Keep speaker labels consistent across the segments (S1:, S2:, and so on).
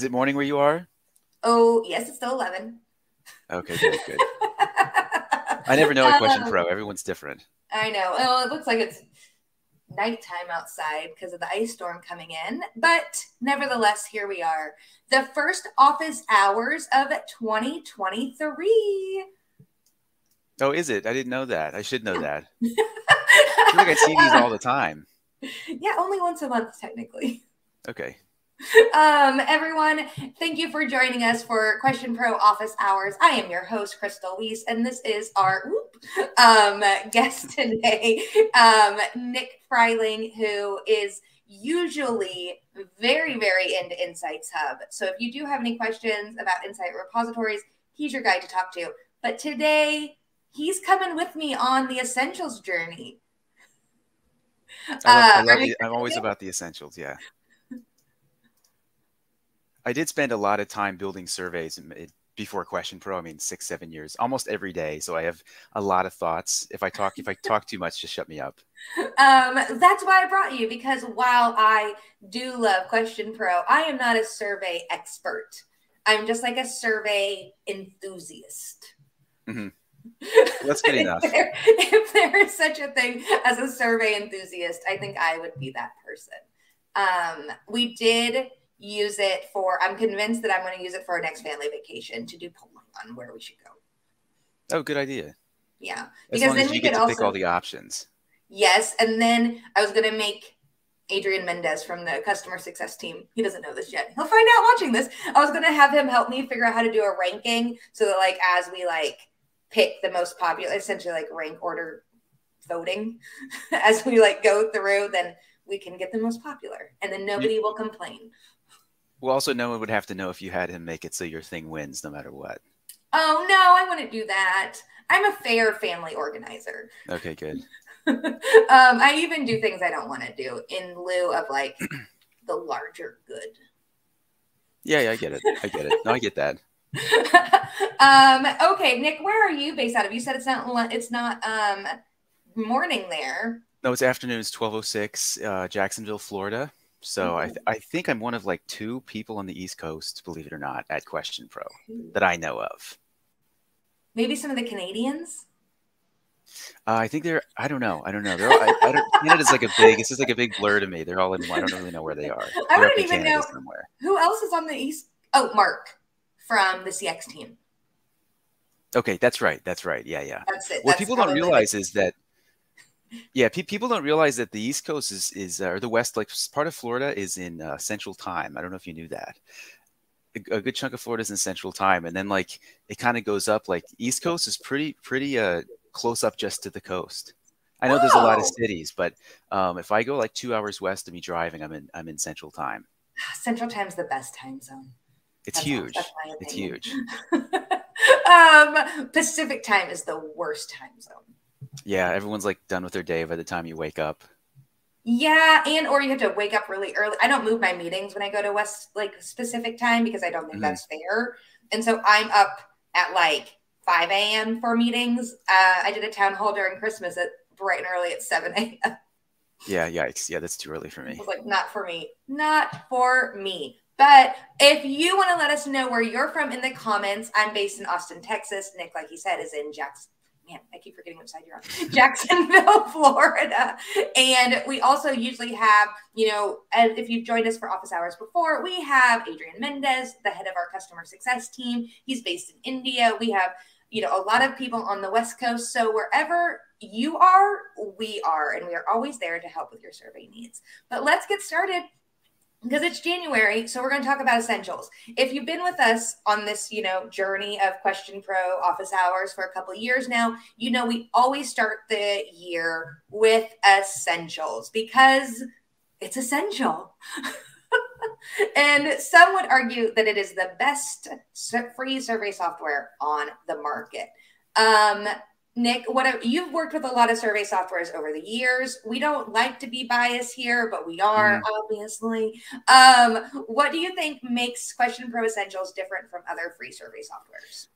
S1: Is it morning where you are?
S2: Oh, yes, it's still 11.
S1: Okay, good, good. I never know a question um, pro. Everyone's different.
S2: I know. Well, it looks like it's nighttime outside because of the ice storm coming in. But nevertheless, here we are. The first office hours of 2023.
S1: Oh, is it? I didn't know that. I should know that. I feel like I see these all the time.
S2: Yeah, only once a month, technically.
S1: Okay.
S2: Um, everyone, thank you for joining us for Question Pro Office Hours. I am your host, Crystal Weiss, and this is our whoop, um, guest today, um, Nick Freiling, who is usually very, very into Insights Hub. So if you do have any questions about Insight repositories, he's your guy to talk to. But today, he's coming with me on the essentials journey.
S1: I love, I uh, love the, I'm always about the essentials. Yeah. I did spend a lot of time building surveys before Question Pro. I mean, six, seven years, almost every day. So I have a lot of thoughts. If I talk, if I talk too much, just shut me up.
S2: Um, that's why I brought you because while I do love Question Pro, I am not a survey expert. I'm just like a survey enthusiast.
S1: Mm-hmm. That's good enough.
S2: if, there, if there is such a thing as a survey enthusiast, I think I would be that person. Um, we did use it for, I'm convinced that I'm going to use it for our next family vacation to do polling on where we should go.
S1: Oh, good idea.
S2: Yeah.
S1: As because then you get to also, pick all the options.
S2: Yes. And then I was going to make Adrian Mendez from the customer success team. He doesn't know this yet. He'll find out watching this. I was going to have him help me figure out how to do a ranking so that like as we like pick the most popular essentially like rank order voting as we like go through then we can get the most popular and then nobody will complain.
S1: Well, also, no one would have to know if you had him make it so your thing wins no matter what.
S2: Oh, no, I wouldn't do that. I'm a fair family organizer.
S1: Okay, good.
S2: um, I even do things I don't want to do in lieu of like the larger good.
S1: Yeah, yeah, I get it. I get it. No, I get that.
S2: um, okay, Nick, where are you based out of? You said it's not it's not um morning there.
S1: No, it's afternoon. It's twelve oh six, uh, Jacksonville, Florida. So I, th- I think I'm one of like two people on the East Coast, believe it or not, at Question Pro that I know of.
S2: Maybe some of the Canadians.
S1: Uh, I think they're. I don't know. I don't know. They're. All, I, I don't, Canada's like a big. It's just like a big blur to me. They're all in. I don't really know where they are.
S2: I don't even Canada know somewhere. who else is on the East. Oh, Mark from the CX team.
S1: Okay, that's right. That's right. Yeah, yeah. That's it. What that's people don't realize is that yeah, pe- people don't realize that the East Coast is is uh, or the West, like part of Florida, is in uh, Central Time. I don't know if you knew that. A, a good chunk of Florida is in Central Time, and then like it kind of goes up. Like East Coast is pretty pretty uh close up just to the coast. I know oh. there's a lot of cities, but um, if I go like two hours west of me driving, I'm in I'm in Central Time.
S2: Central Time's the best time zone.
S1: It's that's huge. it's huge.
S2: um, Pacific Time is the worst time zone.
S1: Yeah, everyone's like done with their day by the time you wake up.
S2: Yeah, and or you have to wake up really early. I don't move my meetings when I go to West like Pacific time because I don't think mm-hmm. that's fair. And so I'm up at like 5 a.m. for meetings. Uh, I did a town hall during Christmas at bright and early at 7 a.m.
S1: Yeah, yikes. Yeah, that's too early for me.
S2: Like, not for me. Not for me. But if you want to let us know where you're from in the comments, I'm based in Austin, Texas. Nick, like he said, is in Jackson man, I keep forgetting which side you're on. Jacksonville, Florida. And we also usually have, you know, if you've joined us for office hours before, we have Adrian Mendez, the head of our customer success team. He's based in India. We have, you know, a lot of people on the West Coast. So wherever you are, we are, and we are always there to help with your survey needs. But let's get started because it's January, so we're going to talk about essentials. If you've been with us on this, you know, journey of Question Pro office hours for a couple years now, you know we always start the year with essentials because it's essential. and some would argue that it is the best free survey software on the market. Um, Nick, what you've worked with a lot of survey softwares over the years. We don't like to be biased here, but we are mm. obviously. Um, what do you think makes Question Pro Essentials different from other free survey softwares?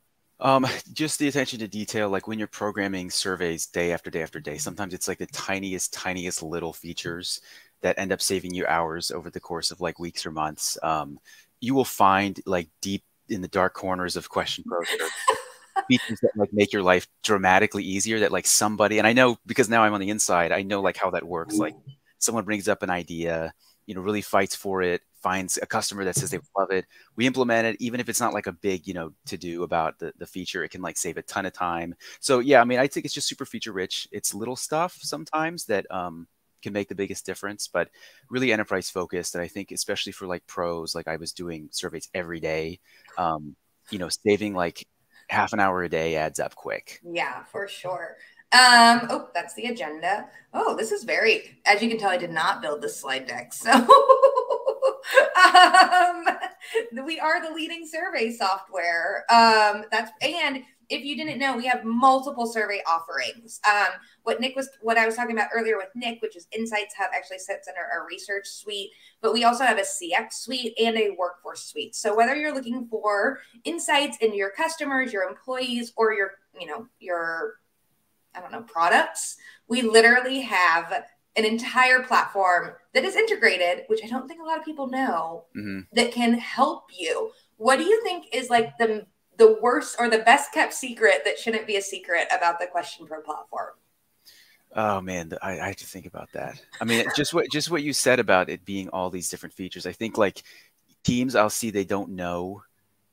S1: Um, just the attention to detail, like when you're programming surveys day after day after day, sometimes it's like the tiniest, tiniest little features that end up saving you hours over the course of like weeks or months. Um, you will find like deep in the dark corners of Question Pro features that like make your life dramatically easier. That like somebody, and I know because now I'm on the inside, I know like how that works. Like someone brings up an idea, you know, really fights for it, finds a customer that says they love it. We implement it, even if it's not like a big, you know, to do about the, the feature, it can like save a ton of time. So yeah, I mean, I think it's just super feature rich. It's little stuff sometimes that um, can make the biggest difference, but really enterprise focused. And I think especially for like pros, like I was doing surveys every day, um, you know, saving like half an hour a day adds up quick.
S2: Yeah, for sure. Um, oh, that's the agenda. Oh, this is very, as you can tell, I did not build this slide deck. So um, we are the leading survey software. Um, that's and if you didn't know, we have multiple survey offerings. Um, what Nick was, what I was talking about earlier with Nick, which is Insights Hub, actually sits under our research suite, but we also have a CX suite and a workforce suite. So whether you're looking for insights into your customers, your employees, or your, you know, your, I don't know, products, we literally have an entire platform that is integrated, which I don't think a lot of people know, mm-hmm. that can help you. What do you think is like the the worst or the best kept secret that shouldn't be a secret about the Question Pro platform?
S1: Oh man, I, I have to think about that. I mean, just what just what you said about it being all these different features. I think like teams, I'll see they don't know,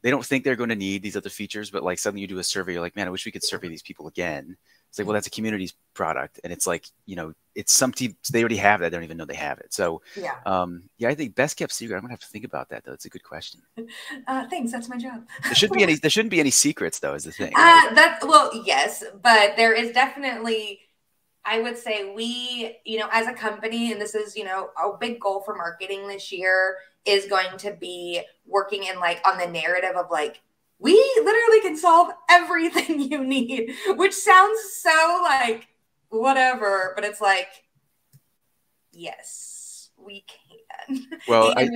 S1: they don't think they're going to need these other features, but like suddenly you do a survey, you're like, man, I wish we could survey these people again. It's like, well, that's a community's product, and it's like, you know, it's some teams they already have that, they don't even know they have it. So,
S2: yeah,
S1: um, yeah, I think best kept secret. I'm gonna have to think about that though. It's a good question.
S2: Uh, thanks, that's my job.
S1: there shouldn't be any. There shouldn't be any secrets though. Is the thing.
S2: Uh, that's well, yes, but there is definitely. I would say we, you know, as a company, and this is, you know, a big goal for marketing this year is going to be working in like on the narrative of like we literally can solve everything you need, which sounds so like whatever, but it's like, yes, we can.
S1: Well, I,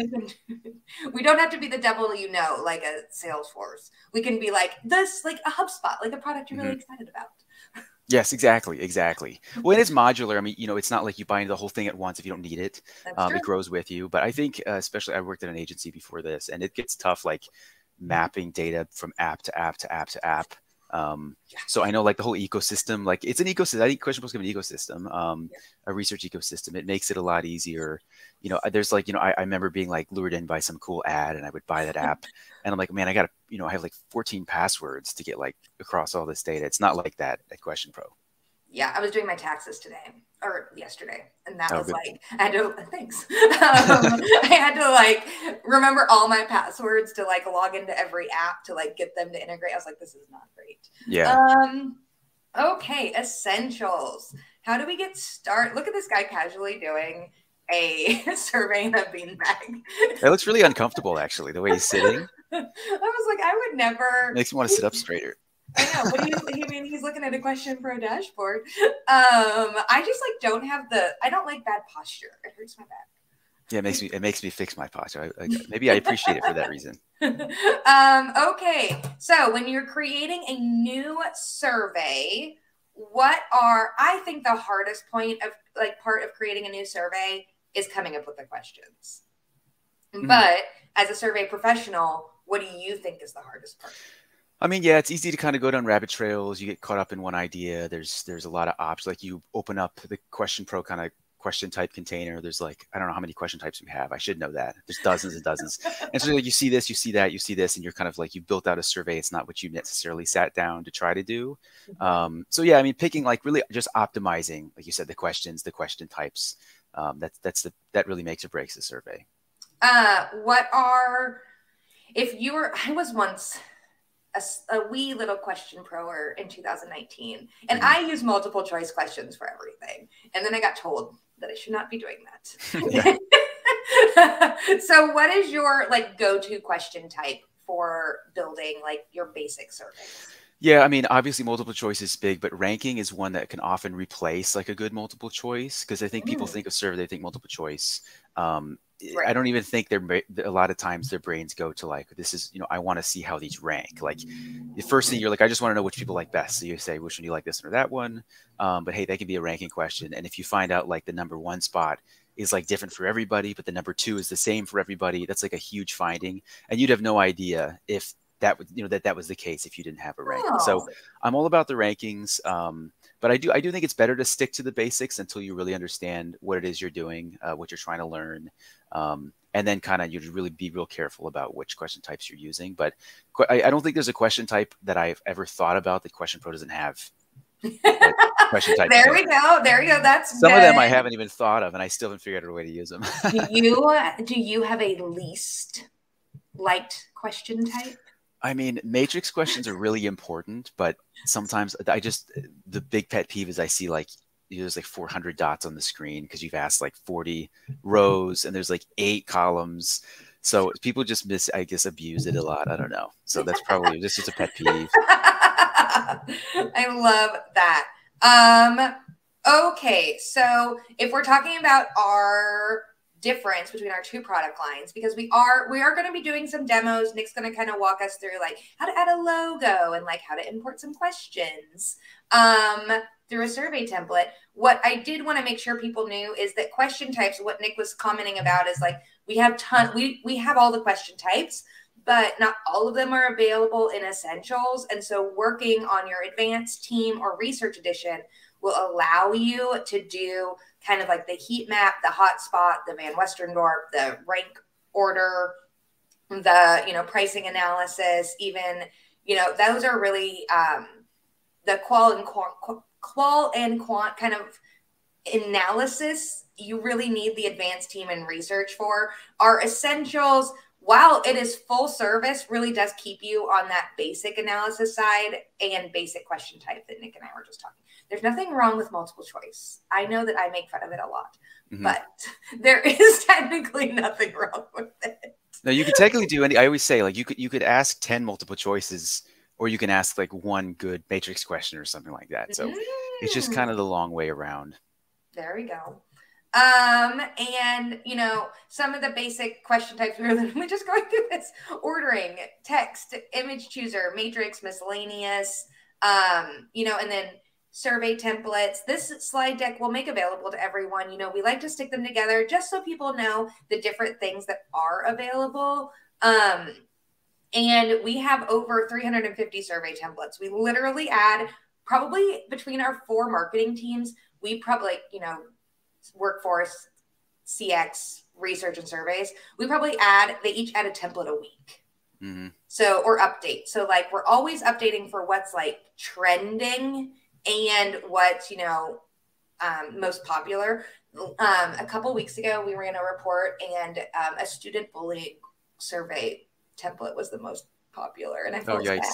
S2: we don't have to be the devil you know, like a Salesforce. We can be like this, like a HubSpot, like a product you're mm-hmm. really excited about.
S1: Yes, exactly, exactly. Well, it is modular. I mean, you know, it's not like you buy into the whole thing at once if you don't need it. Um, it grows with you. But I think, uh, especially, I worked at an agency before this, and it gets tough. Like mapping data from app to app to app to app. Um, so I know like the whole ecosystem, like it's an ecosystem. I think Question Pro is an ecosystem, um, a research ecosystem. It makes it a lot easier. You know, there's like, you know, I, I, remember being like lured in by some cool ad and I would buy that app and I'm like, man, I got to, you know, I have like 14 passwords to get like across all this data. It's not like that at Question Pro.
S2: Yeah. I was doing my taxes today or yesterday. And that oh, was good. like, I had to, thanks. um, I had to like remember all my passwords to like log into every app to like get them to integrate. I was like, this is not great.
S1: Yeah.
S2: Um, okay. Essentials. How do we get start? Look at this guy casually doing a survey in a beanbag.
S1: It looks really uncomfortable, actually, the way he's sitting.
S2: I was like, I would never.
S1: Makes me want to sit up straighter.
S2: I know. What do you, mean? He's looking at a Question for a dashboard. Um, I just like don't have the. I don't like bad posture. It hurts my back.
S1: Yeah, it makes me it makes me fix my posture. I, I, maybe I appreciate it for that reason.
S2: um, okay, so when you're creating a new survey, what are I think the hardest point of like part of creating a new survey is coming up with the questions. Mm-hmm. But as a survey professional, what do you think is the hardest part?
S1: I mean, yeah, it's easy to kind of go down rabbit trails. You get caught up in one idea. There's there's a lot of options. Like you open up the Question Pro kind of question type container. There's like I don't know how many question types we have. I should know that. There's dozens and dozens. and so like you see this, you see that, you see this, and you're kind of like you built out a survey. It's not what you necessarily sat down to try to do. Mm-hmm. Um, so yeah, I mean, picking like really just optimizing, like you said, the questions, the question types. Um, that's that's the that really makes or breaks the survey.
S2: Uh, what are if you were? I was once a, a wee little question proer in 2019 and mm-hmm. i use multiple choice questions for everything. And then i got told that i should not be doing that. So what is your like go-to question type for building like your basic surveys
S1: yeah, I mean, obviously multiple choice is big, but ranking is one that can often replace like a good multiple choice because I think people mm. think of survey, they think multiple choice. Um, Right. I don't even think they're a lot of times their brains go to like this is you know I want to see how these rank. Like the first thing you're like I just want to know which people like best. So you say which one do you like this one or that one. Um, but hey, that can be a ranking question. And if you find out like the number one spot is like different for everybody, but the number two is the same for everybody. That's like a huge finding, and you'd have no idea if that would you know that that was the case if you didn't have a ranking. Oh. So I'm all about the rankings, um, but I do I do think it's better to stick to the basics until you really understand what it is you're doing, uh, what you're trying to learn, um, and then kind of you really be real careful about which question types you're using. But I, I don't think there's a question type that I've ever thought about that Question Pro doesn't have
S2: question type. there we go. There we go. That's
S1: some good. of them I haven't even thought of, and I still haven't figured out a way to use them.
S2: do you do you have a least liked question type?
S1: I mean, matrix questions are really important, but sometimes I just the big pet peeve is I see like there's like 400 dots on the screen because you've asked like 40 rows and there's like eight columns. So people just miss, I guess, abuse it a lot. I don't know. So that's probably just, just a pet peeve.
S2: I love that. Um, okay, so if we're talking about our difference between our two product lines because we are we are going to be doing some demos nick's going to kind of walk us through like how to add a logo and like how to import some questions um through a survey template what i did want to make sure people knew is that question types what nick was commenting about is like we have ton we we have all the question types but not all of them are available in essentials. And so working on your advanced team or research edition will allow you to do kind of like the heat map, the hotspot, the Van Westendorp, the rank order, the, you know, pricing analysis, even, you know, those are really um, the qual and qual, qual and quant kind of analysis you really need the advanced team and research for. are essentials while it is full service, really does keep you on that basic analysis side and basic question type that Nick and I were just talking. There's nothing wrong with multiple choice. I know that I make fun of it a lot, mm-hmm. but there is technically nothing wrong with it.
S1: No, you could technically do any. I always say like you could you could ask ten multiple choices, or you can ask like one good matrix question or something like that. So mm. it's just kind of the long way around.
S2: There we go. Um, and you know, some of the basic question types we were literally just going through this ordering, text, image chooser, matrix, miscellaneous, um, you know, and then survey templates. This slide deck we'll make available to everyone. You know, we like to stick them together just so people know the different things that are available. Um, and we have over 350 survey templates. We literally add probably between our four marketing teams, we probably, you know, workforce, CX, research, and surveys, we probably add, they each add a template a week. Mm-hmm. So, or update. So, like, we're always updating for what's like trending and what's, you know, um, most popular. Um, a couple weeks ago, we ran a report and um, a student bullying survey template was the most popular. And I felt oh, yikes.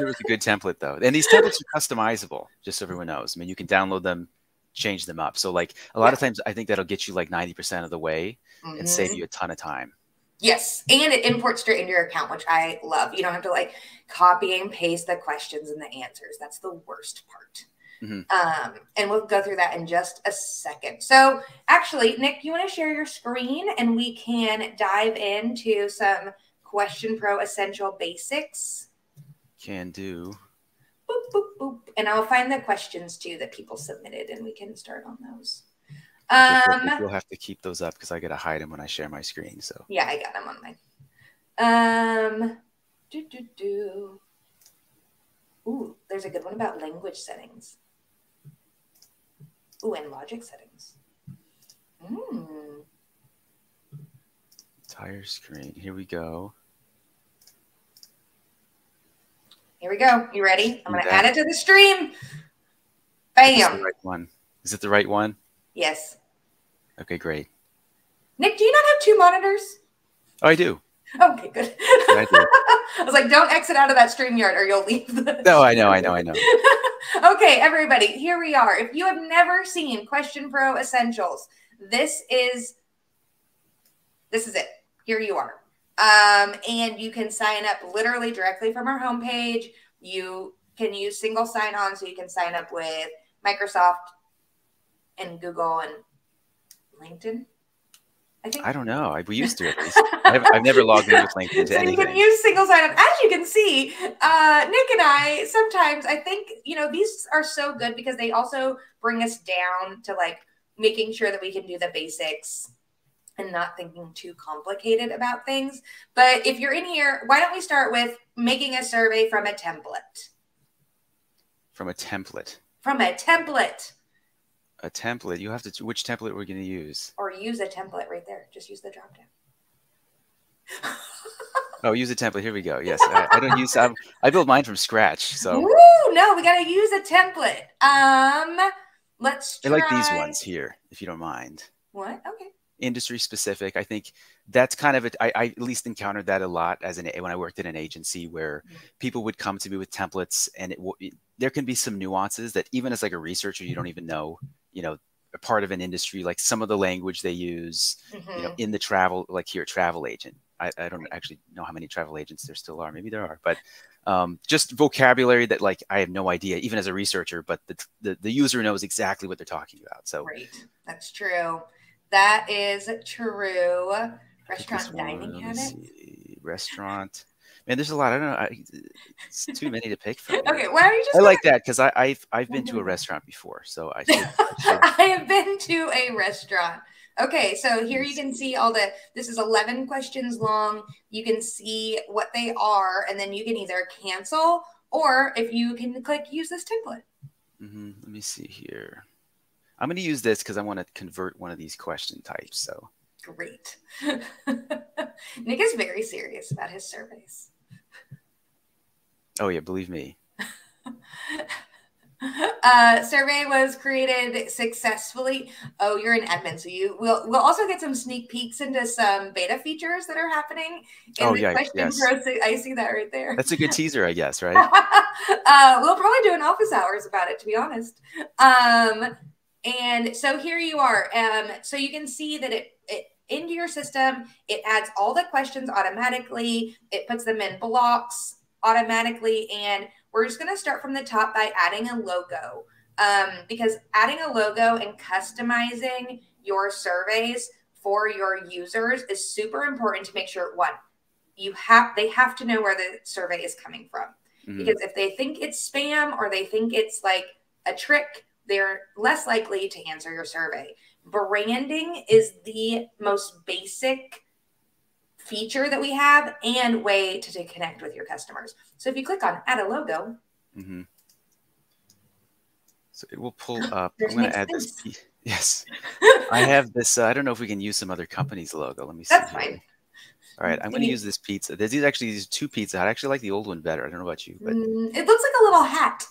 S1: it was a good template, though. And these templates are customizable, just so everyone knows. I mean, you can download them change them up. So like a lot yeah. of times I think that'll get you like 90% of the way mm-hmm. and save mm-hmm. you a ton of time.
S2: Yes. And it imports straight into your account, which I love. You don't have to like copy and paste the questions and the answers. That's the worst part. Mm-hmm. Um, and we'll go through that in just a second. So, actually, Nick, you want to share your screen and we can dive into some Question Pro essential basics?
S1: Can do
S2: boop, boop, boop. And I'll find the questions too that people submitted and we can start on those.
S1: Um, we'll have to keep those up because I got to hide them when I share my screen. So
S2: yeah, I got them on mine. Um, do do do. Ooh, there's a good one about language settings. Ooh, and logic settings. Mm.
S1: Entire screen. Here we go.
S2: Here we go. You ready? I'm to add it to the stream. Bam.
S1: The right one. Is it the right one?
S2: Yes.
S1: Okay, great.
S2: Nick, do you not have two monitors?
S1: Oh, I do.
S2: Okay, good. I, I, was like, don't exit out of that StreamYard or you'll leave.
S1: The- no, I know, I know, I know.
S2: okay, everybody, here we are. If you have never seen Question Pro Essentials, this is this is it. Here you are. Um, and you can sign up literally directly from our homepage. You can use single sign on, so you can sign up with Microsoft and Google and LinkedIn.
S1: I think I don't know. I, we used to at least. I've, I've, never logged in with LinkedIn to so anything.
S2: You can use single sign on. As you can see, uh, Nick and I sometimes I think you know these are so good because they also bring us down to like making sure that we can do the basics and not thinking too complicated about things. But if you're in here, why don't we start with making a survey from a template?
S1: From a template.
S2: From a template.
S1: A template. You have to. Which template we're going to use?
S2: Or use a template right there. Just use the drop down.
S1: oh, use a template. Here we go. Yes, I, I don't use. I'm, I build mine from scratch. So.
S2: Woo, no, we got to use a template. Um, let's. Try...
S1: I like these ones here, if you don't mind.
S2: What? Okay
S1: industry specific. I think that's kind of it. I, I, at least encountered that a lot as an when I worked in an agency where mm-hmm. people would come to me with templates, and it, it, there can be some nuances that even as like a researcher you don't even know. You know, a part of an industry like some of the language they use. Mm-hmm. You know, mm-hmm. in the travel like here, travel agent. I, I don't actually know how many travel agents there still are. Maybe there are, but um, just vocabulary that like I have no idea, even as a researcher. But the, the, the user knows exactly what they're talking about. So
S2: right, that's true. That is true. Restaurant dining habits.
S1: Restaurant. Man, there's a lot. I don't know. I, it's too many to pick from.
S2: okay, why are you just?
S1: I like that because I've I've been to a restaurant before, so I. Should, I,
S2: should... I have been to a restaurant. Okay, so here you can see all the. This is eleven questions long. You can see what they are, and then you can either cancel or if you can click use this template.
S1: Mm-hmm. Let me see here. I'm going to use this because I want to convert one of these question types. So
S2: great. Nick is very serious about his surveys.
S1: Oh yeah, believe me.
S2: uh, survey was created successfully. Oh, you're in Edmond, so you will. We'll also get some sneak peeks into some beta features that are happening.
S1: In oh yeah, yes.
S2: Process. I see that right there.
S1: That's a good teaser, I guess, right?
S2: uh, we'll probably do an office hours about it, to be honest. Um, and so here you are. Um, so you can see that it, it into your system, it adds all the questions automatically. It puts them in blocks automatically. And we're just going to start from the top by adding a logo. Um, because adding a logo and customizing your surveys for your users is super important to make sure one, you have they have to know where the survey is coming from. Mm-hmm. Because if they think it's spam or they think it's like a trick, they're less likely to answer your survey. Branding is the most basic feature that we have and way to, to connect with your customers. So if you click on add a logo, mm-hmm.
S1: so it will pull up. I'm going to add this. Yes, I have this. Uh, I don't know if we can use some other company's logo. Let me see.
S2: That's here. fine.
S1: All right, I'm going to use this pizza. There's actually these two pizza. I actually like the old one better. I don't know about you, but
S2: mm, it looks like a little hat.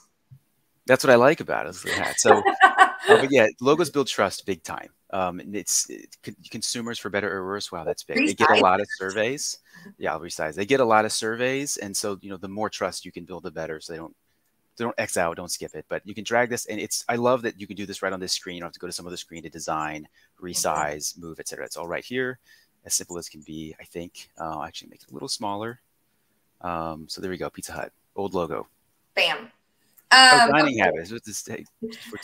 S1: That's what I like about it. Is the hat. So, uh, but yeah, logos build trust big time. Um, it's it, consumers for better or worse. Wow, that's big. Resize. They get a lot of surveys. Yeah, I'll resize. They get a lot of surveys, and so you know, the more trust you can build, the better. So they don't they don't X out, don't skip it. But you can drag this, and it's I love that you can do this right on this screen. You don't have to go to some other screen to design, resize, move, etc. It's all right here, as simple as can be. I think. Uh, I'll actually make it a little smaller. Um, so there we go, Pizza Hut, old logo.
S2: Bam.
S1: Oh, um, oh, dining habits. What's this?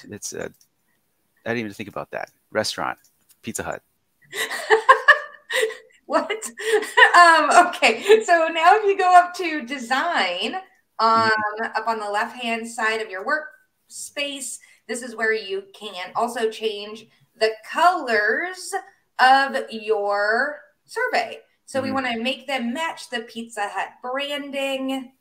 S1: It's. Uh, I didn't even think about that. Restaurant, Pizza Hut.
S2: what? Um, okay, so now if you go up to design, um, mm-hmm. up on the left hand side of your workspace, this is where you can also change the colors of your survey. So mm-hmm. we want to make them match the Pizza Hut branding.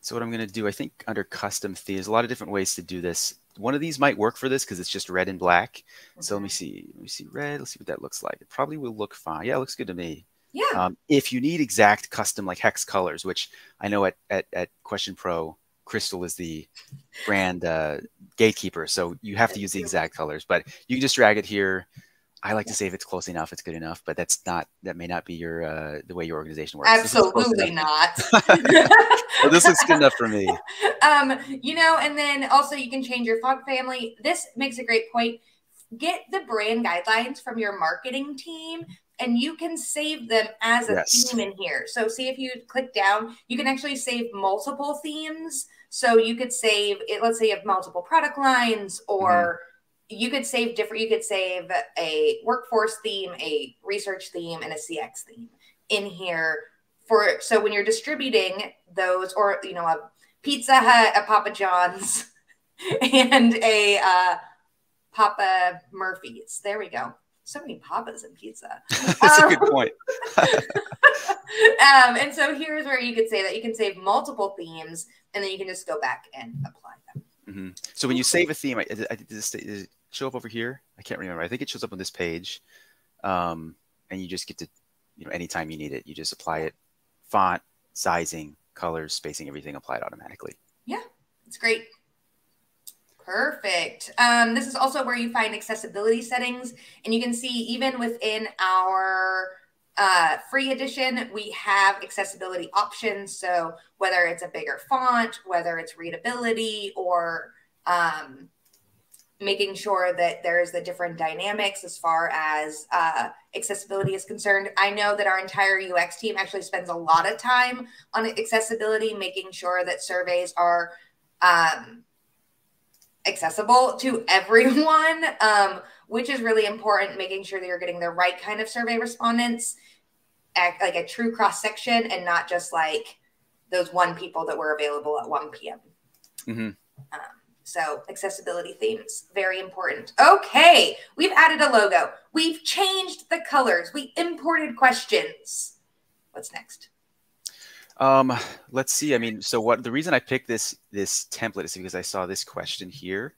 S1: So what I'm going to do, I think under custom themes, a lot of different ways to do this. One of these might work for this because it's just red and black. Okay. So let me see. Let me see red. Let's see what that looks like. It probably will look fine. Yeah, it looks good to me.
S2: Yeah. Um,
S1: if you need exact custom like hex colors, which I know at at, at Question Pro, Crystal is the brand uh, gatekeeper, so you have to use the exact colors. But you can just drag it here. I like to say if it's close enough, it's good enough, but that's not that may not be your uh, the way your organization works.
S2: Absolutely not.
S1: well, this looks good enough for me.
S2: Um, you know, and then also you can change your font family. This makes a great point. Get the brand guidelines from your marketing team and you can save them as a yes. theme in here. So see if you click down, you can actually save multiple themes. So you could save it, let's say you have multiple product lines or mm-hmm you could save different you could save a workforce theme a research theme and a cx theme in here for so when you're distributing those or you know a pizza hut a papa john's and a uh, Papa Murphy's. There we go. So many papas and pizza.
S1: That's um, a good point.
S2: um, and so here's where you could say that you can save multiple themes, and then you can just go back and apply them.
S1: Mm-hmm. So when you save a theme, I, I, did this, does it show up over here? I can't remember. I think it shows up on this page, um, and you just get to, you know, anytime you need it, you just apply it, font, sizing, colors, spacing, everything applied automatically.
S2: Yeah, it's great. Perfect. Um, this is also where you find accessibility settings. And you can see even within our uh, free edition, we have accessibility options. So whether it's a bigger font, whether it's readability, or um, making sure that there's the different dynamics as far as uh, accessibility is concerned. I know that our entire UX team actually spends a lot of time on accessibility, making sure that surveys are um, accessible to everyone, um, which is really important, making sure that you're getting the right kind of survey respondents, like a true cross section, and not just like those one people that were available at 1 p.m. Mm-hmm. Um, so accessibility themes, very important. Okay, we've added a logo. We've changed the colors. We imported questions. What's next?
S1: Um, let's see. I mean, so what the reason I picked this this template is because I saw this question here.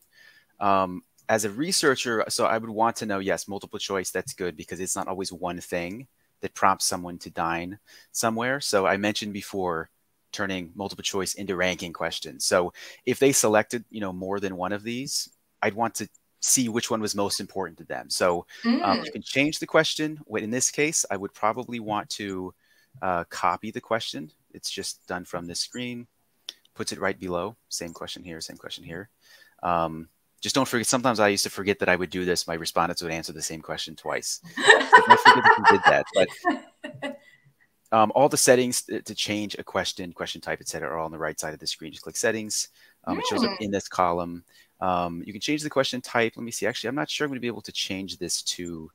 S1: Um, as a researcher, so I would want to know, yes, multiple choice, that's good because it's not always one thing that prompts someone to dine somewhere. So I mentioned before turning multiple choice into ranking questions. So if they selected, you know, more than one of these, I'd want to see which one was most important to them. So mm. um, you mm. can change the question. In this case, I would probably want to uh, copy the question it's just done from this screen, puts it right below. Same question here, same question here. Um, just don't forget. Sometimes I used to forget that I would do this. My respondents would answer the same question twice. I forget that you did that. But um, all the settings to change a question, question type, etc., are all on the right side of the screen. Just click settings. Um, It shows up in this column. Um, you can change the question type. Let me see. Actually, I'm not sure I'm going to be able to change this to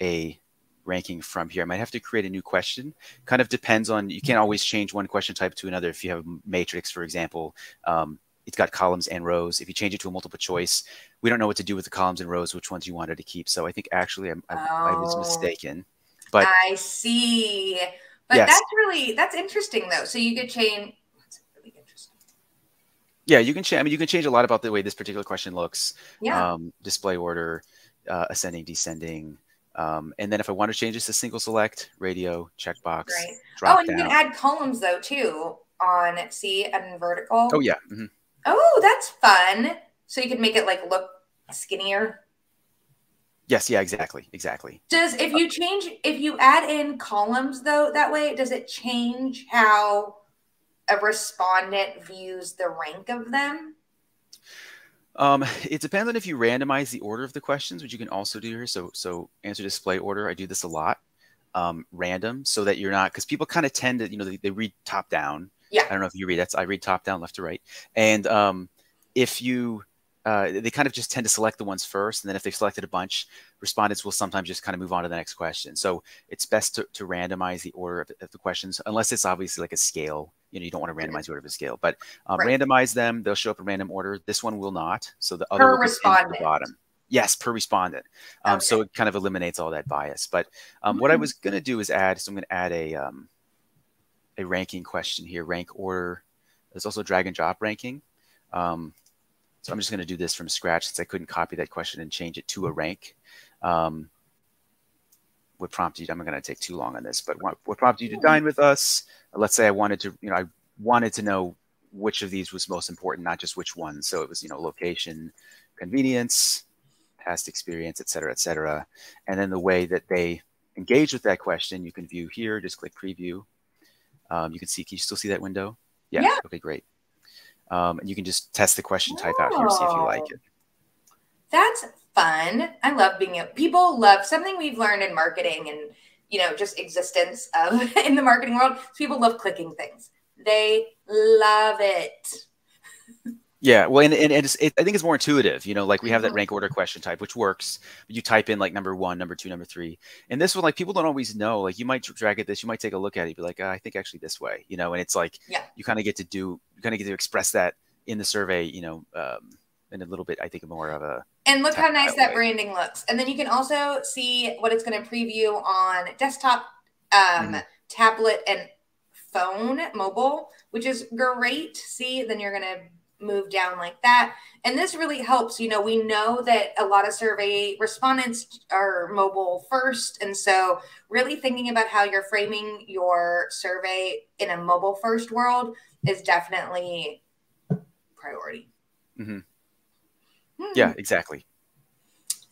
S1: a ranking from here. I might have to create a new question. Kind of depends on, you can't always change one question type to another. If you have a matrix, for example, um, it's got columns and rows. If you change it to a multiple choice, we don't know what to do with the columns and rows, which ones you wanted to keep. So I think actually I, I, oh, I was mistaken. But
S2: I see. But yes. that's really, that's interesting though. So you could change, really.
S1: Yeah, you can change. I mean, you can change a lot about the way this particular question looks. Yeah. Um, display order, uh, ascending, descending, um, and then if I want to change this to single select, radio, checkbox. Right.
S2: oh, and down. you can add columns though too on see and vertical.
S1: Oh yeah. Mm-hmm.
S2: Oh, that's fun. So you can make it like look skinnier.
S1: Yes, yeah, exactly. Exactly.
S2: Does if you change if you add in columns though that way, does it change how a respondent views the rank of them?
S1: Um, it depends on if you randomize the order of the questions, which you can also do here. So, so answer display order. I do this a lot. Um, random, so that you're not because people kind of tend to, you know, they, they, read top down.
S2: Yeah.
S1: I don't know if you read that's I read top down, left to right, and um, if you uh, they kind of just tend to select the ones first, and then if they've selected a bunch, respondents will sometimes just kind of move on to the next question. So it's best to, to randomize the order of, of the questions, unless it's obviously like a scale you know you don't want to randomize the order of a scale, but um, right. randomize them. They'll show up in random order. This one will not. So the other
S2: per respondent.
S1: the bottom. Yes, per respondent. Um, okay. So it kind of eliminates all that bias. But um, mm-hmm. what I mm-hmm. was going to do is add. So I'm going to add a um, a ranking question here. Rank order. There's also drag and drop ranking. Um, so I'm just going to do this from scratch since I couldn't copy that question and change it to a rank. Um, would prompt you, I'm not going to take too long on this, but what, what prompted you to dine with us? Let's say I wanted to, you know, I wanted to know which of these was most important, not just which one. So it was, you know, location, convenience, past experience, et cetera, et cetera. And then the way that they engage with that question, you can view here, just click preview. Um, you can see, can you still see that window?
S2: Yeah. yeah.
S1: Okay, great. Um, and you can just test the question type out here, see if you like it.
S2: That's fun. I love being a, people love something we've learned in marketing and you know just existence of in the marketing world. People love clicking things. They love it.
S1: Yeah, well, and, and, and it, I think it's more intuitive. You know, like we have that mm-hmm. rank order question type, which works. You type in like number one, number two, number three, and this one, like people don't always know. Like you might drag at this, you might take a look at it, be like, oh, I think actually this way. You know, and it's like
S2: yeah.
S1: you kind of get to do, you kind of get to express that in the survey. You know, um, in a little bit, I think, more of a.
S2: And look how nice that branding looks. And then you can also see what it's going to preview on desktop, um, mm-hmm. tablet, and phone, mobile, which is great. See, then you're going to move down like that. And this really helps. You know, we know that a lot of survey respondents are mobile first. And so, really thinking about how you're framing your survey in a mobile first world is definitely priority.
S1: Mm-hmm. Hmm. Yeah, exactly.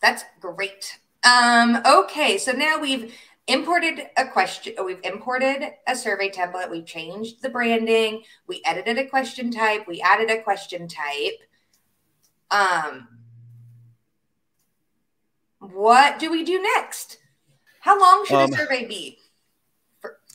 S2: That's great. Um, okay, so now we've imported a question we've imported a survey template we changed the branding we edited a question type we added a question type. Um what do we do next? How long should um, a survey be?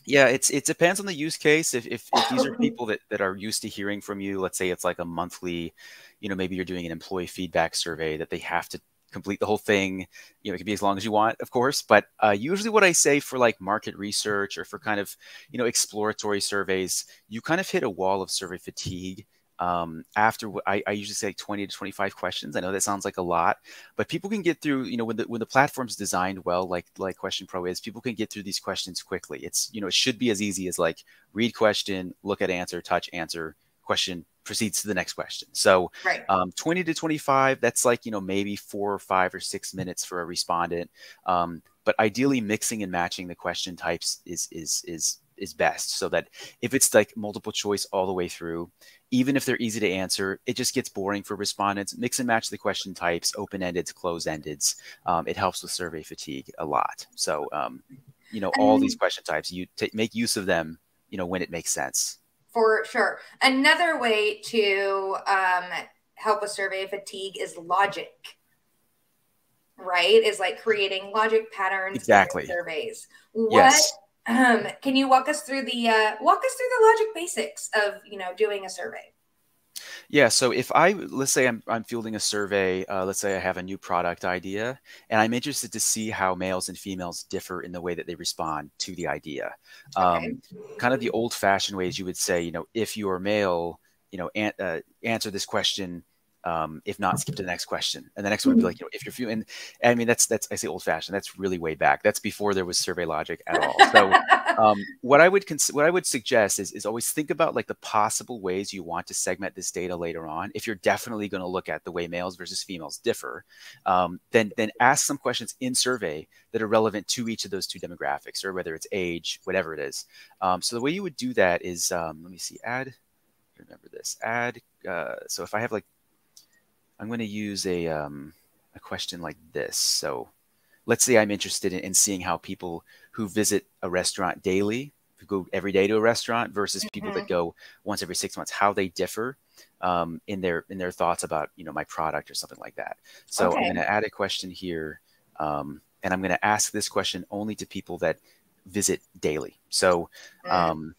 S1: Yeah it's it depends on the use case. If, if, if these are people that, that are used to hearing from you let's say it's like a monthly you know maybe you're doing an employee feedback survey that they have to complete the whole thing. You know, it can be as long as you want, of course. But uh, usually, what I say for like market research or for kind of you know exploratory surveys, you kind of hit a wall of survey fatigue. Um, after I, I usually say 20 to 25 questions. I know that sounds like a lot, but people can get through. You know, when the when the platform's designed well, like like Question Pro is, people can get through these questions quickly. It's you know, it should be as easy as like read question, look at answer, touch answer, question, proceeds to the next question. So right. um, 20 to 25, that's like, you know, maybe four or five or six minutes for a respondent. Um, but ideally mixing and matching the question types is, is, is, is best so that if it's like multiple choice all the way through, even if they're easy to answer, it just gets boring for respondents. Mix and match the question types, open-ended, closed-ended. Um, it helps with survey fatigue a lot. So, um, you know, all these question types, you make use of them, you know, when it makes sense
S2: for sure. Another way to um, help with survey fatigue is logic, right? Is like creating logic patterns
S1: exactly
S2: surveys. What yes. um, can you walk us through the uh, walk us through the logic basics of you know doing a survey?
S1: Yeah. So if I let's say I'm I'm fielding a survey, uh, let's say I have a new product idea, and I'm interested to see how males and females differ in the way that they respond to the idea. Okay. Um, kind of the old-fashioned ways you would say, you know, if you are male, you know, an, uh, answer this question um, if not, skip to the next question. And the next one would be like, you know, if you're feeling, I mean, that's, that's, I say old fashioned, that's really way back. That's before there was survey logic at all. So um, what I would, cons- what I would suggest is, is always think about like the possible ways you want to segment this data later on. If you're definitely going to look at the way males versus females differ, um, then, then ask some questions in survey that are relevant to each of those two demographics or whether it's age, whatever it is. Um, so the way you would do that is, um, let me see, add, remember this, add, uh, so if I have like I'm going to use a, um, a question like this. So let's say I'm interested in, in, seeing how people who visit a restaurant daily, who go every day to a restaurant versus mm-hmm. people that mm-hmm. go once every six months, how they differ um, in their in their thoughts about you know my product or something like that. So okay. I'm going to add a question here, um, and I'm going to ask this question only to people that visit daily. So mm. um,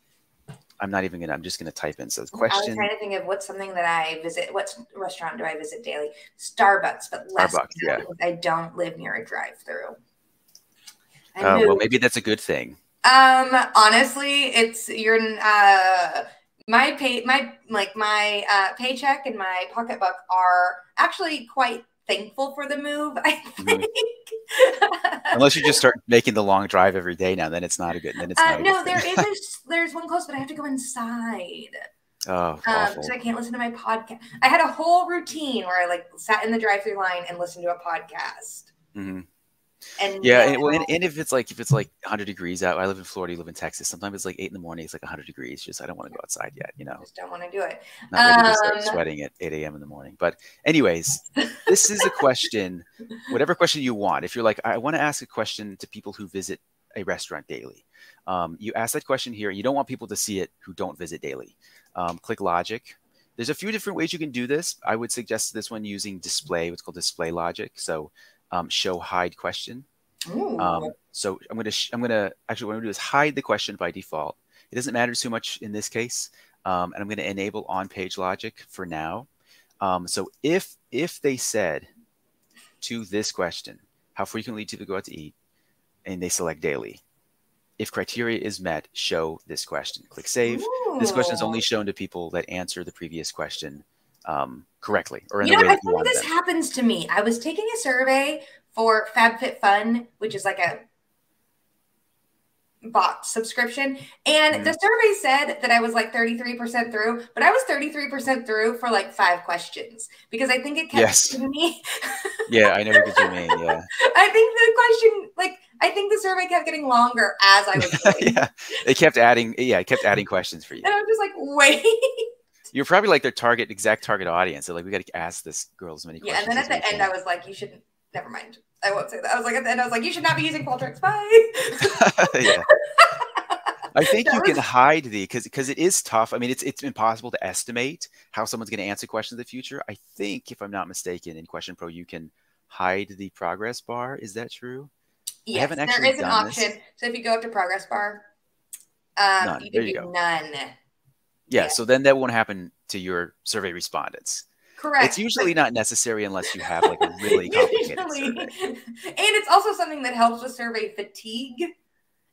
S1: I'm not even gonna. I'm just gonna type in. So the question. I
S2: was trying to think of what's something that I visit. What restaurant do I visit daily? Starbucks, but less. Starbucks, yeah. I don't live near a drive-through.
S1: Oh well, maybe that's a good thing.
S2: Um, honestly, it's you're uh my pay my like my uh, paycheck and my pocketbook are actually quite thankful for the move. I mm-hmm. think.
S1: Mm-hmm. Unless you just start making the long drive every day now, then it's not a good. Then it's uh,
S2: no. There is a, there's one close, but I have to go inside.
S1: Oh, um,
S2: so I can't listen to my podcast. I had a whole routine where I like sat in the drive-through line and listened to a podcast.
S1: Mm-hmm. And yeah, and, well, and, and, if it's like if it's like 100 degrees out, I live in Florida, you live in Texas. Sometimes it's like eight in the morning. It's like 100 degrees. Just I don't want to go outside yet. You know,
S2: just don't want to do it.
S1: Not ready to start um, sweating at 8 a.m. in the morning. But anyways, this is a question. Whatever question you want. If you're like, I want to ask a question to people who visit a restaurant daily, um, you ask that question here. You don't want people to see it who don't visit daily. Um, click logic. There's a few different ways you can do this. I would suggest this one using display, what's called display logic. So um, show hide question. Um, so I'm gonna I'm gonna actually what I'm gonna do is hide the question by default. It doesn't matter too much in this case, um, and I'm gonna enable on-page logic for now. Um, so if if they said to this question, how frequently do people go out to eat, and they select daily, if criteria is met, show this question. Click save. Ooh. This question is only shown to people that answer the previous question um, correctly or in
S2: you
S1: the
S2: know,
S1: way
S2: I think this them. happens to me. I was taking a survey for FabFitFun, which is like a bot subscription. And mm-hmm. the survey said that I was like 33% through, but I was 33% through for like five questions because I think it kept
S1: yes.
S2: me.
S1: yeah, I know what you mean. Yeah.
S2: I think the question, like, I think the survey kept getting longer as I was
S1: yeah. They kept adding, yeah, it kept adding questions for you.
S2: And I'm just like, wait.
S1: You're probably like their target, exact target audience. So like, we got to ask this girl as many
S2: questions. Yeah, and then at the end, I was like, you shouldn't. Never mind. I won't say that. I was like, at the end, I was like, you should not be using Qualtrics. Bye. yeah.
S1: I think you was... can hide the because because it is tough. I mean, it's it's impossible to estimate how someone's going to answer questions in the future. I think, if I'm not mistaken, in Question Pro you can hide the progress bar. Is that true?
S2: Yes, there is an option. This. So if you go up to progress bar, um, none. you can you do go. none.
S1: Yeah, yeah, so then that won't happen to your survey respondents.
S2: Correct.
S1: It's usually not necessary unless you have like a really complicated survey.
S2: And it's also something that helps with survey fatigue.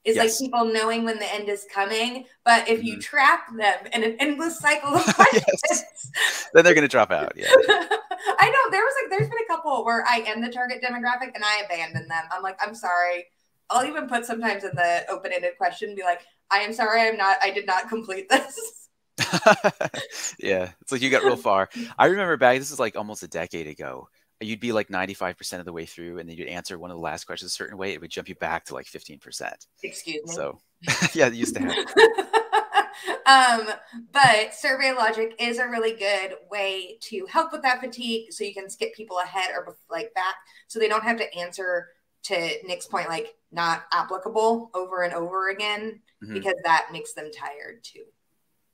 S2: Is yes. like people knowing when the end is coming, but if mm-hmm. you trap them in an endless cycle of questions, yes.
S1: then they're going to drop out. Yeah,
S2: I know there was like there's been a couple where I am the target demographic and I abandon them. I'm like, I'm sorry. I'll even put sometimes in the open-ended question, be like, I am sorry, I'm not, I did not complete this.
S1: yeah, it's like you got real far. I remember back. This is like almost a decade ago. You'd be like 95% of the way through, and then you'd answer one of the last questions a certain way. It would jump you back to like 15%.
S2: Excuse me.
S1: So, yeah, it used to happen.
S2: um, but survey logic is a really good way to help with that fatigue, so you can skip people ahead or like back, so they don't have to answer to Nick's point, like not applicable over and over again, mm-hmm. because that makes them tired too.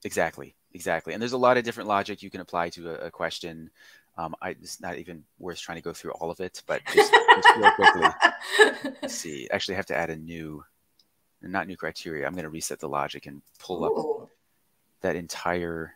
S1: Exactly, exactly. And there's a lot of different logic you can apply to a, a question. Um, I, it's not even worth trying to go through all of it, but just, just real quickly. Let's see. Actually, I have to add a new, not new criteria. I'm going to reset the logic and pull Ooh. up that entire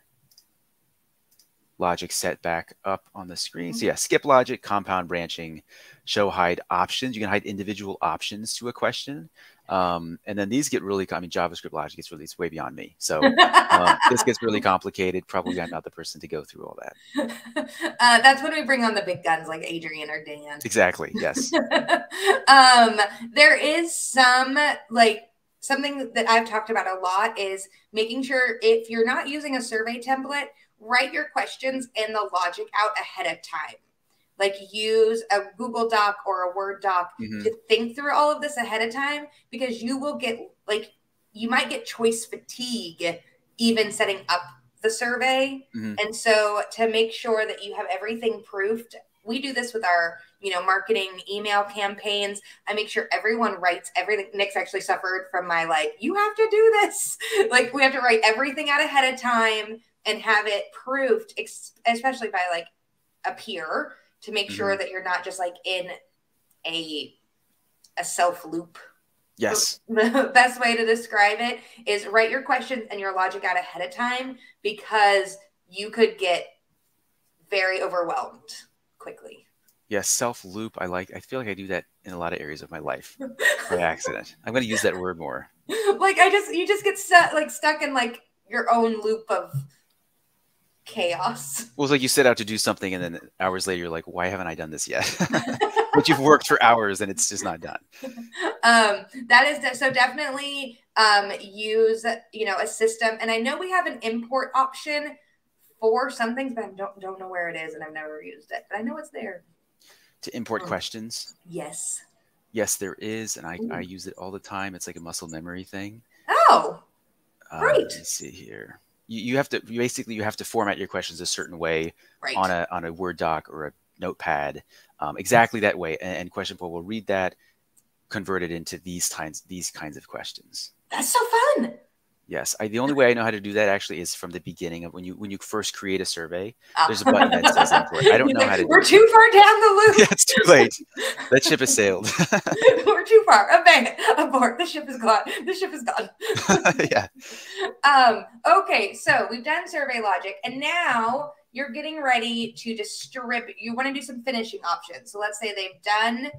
S1: logic set back up on the screen. So mm-hmm. yeah, skip logic, compound branching, show hide options. You can hide individual options to a question. Um, and then these get really, I mean, JavaScript logic gets really, it's way beyond me. So um, this gets really complicated. Probably I'm not the person to go through all that.
S2: Uh, that's when we bring on the big guns like Adrian or Dan.
S1: Exactly. Yes.
S2: um, there is some like something that I've talked about a lot is making sure if you're not using a survey template, write your questions and the logic out ahead of time like use a Google Doc or a Word doc mm-hmm. to think through all of this ahead of time because you will get like you might get choice fatigue even setting up the survey. Mm-hmm. And so to make sure that you have everything proofed, we do this with our, you know, marketing email campaigns. I make sure everyone writes everything. Nick's actually suffered from my like, you have to do this. like we have to write everything out ahead of time and have it proofed, especially by like a peer to make mm-hmm. sure that you're not just like in a a self loop.
S1: Yes.
S2: The best way to describe it is write your questions and your logic out ahead of time because you could get very overwhelmed quickly.
S1: Yes, self loop. I like. I feel like I do that in a lot of areas of my life by accident. I'm going to use that word more.
S2: Like I just, you just get stuck, like stuck in like your own loop of chaos.
S1: Well, it's like you set out to do something, and then hours later, you're like, "Why haven't I done this yet?" but you've worked for hours, and it's just not done.
S2: Um, that is de- so definitely um, use you know a system, and I know we have an import option for some things, but I don't don't know where it is, and I've never used it, but I know it's there.
S1: To import um, questions.
S2: Yes.
S1: Yes, there is, and I, I use it all the time. It's like a muscle memory thing.
S2: Oh, uh, great.
S1: Let me see here you, you have to you basically you have to format your questions a certain way right. on a on a Word doc or a notepad, um, exactly that way. And, and Question Pro will read that, convert it into these kinds these kinds of questions.
S2: That's so fun.
S1: Yes, I, the only way I know how to do that actually is from the beginning of when you when you first create a survey. There's a button that says import. I don't know how to.
S2: We're too far down the loop.
S1: yeah, it's too late. That ship has sailed.
S2: We're too far. Abandon. Abort. The ship is gone. The ship is gone.
S1: yeah.
S2: Um. Okay. So we've done survey logic, and now you're getting ready to distribute. You want to do some finishing options. So let's say they've done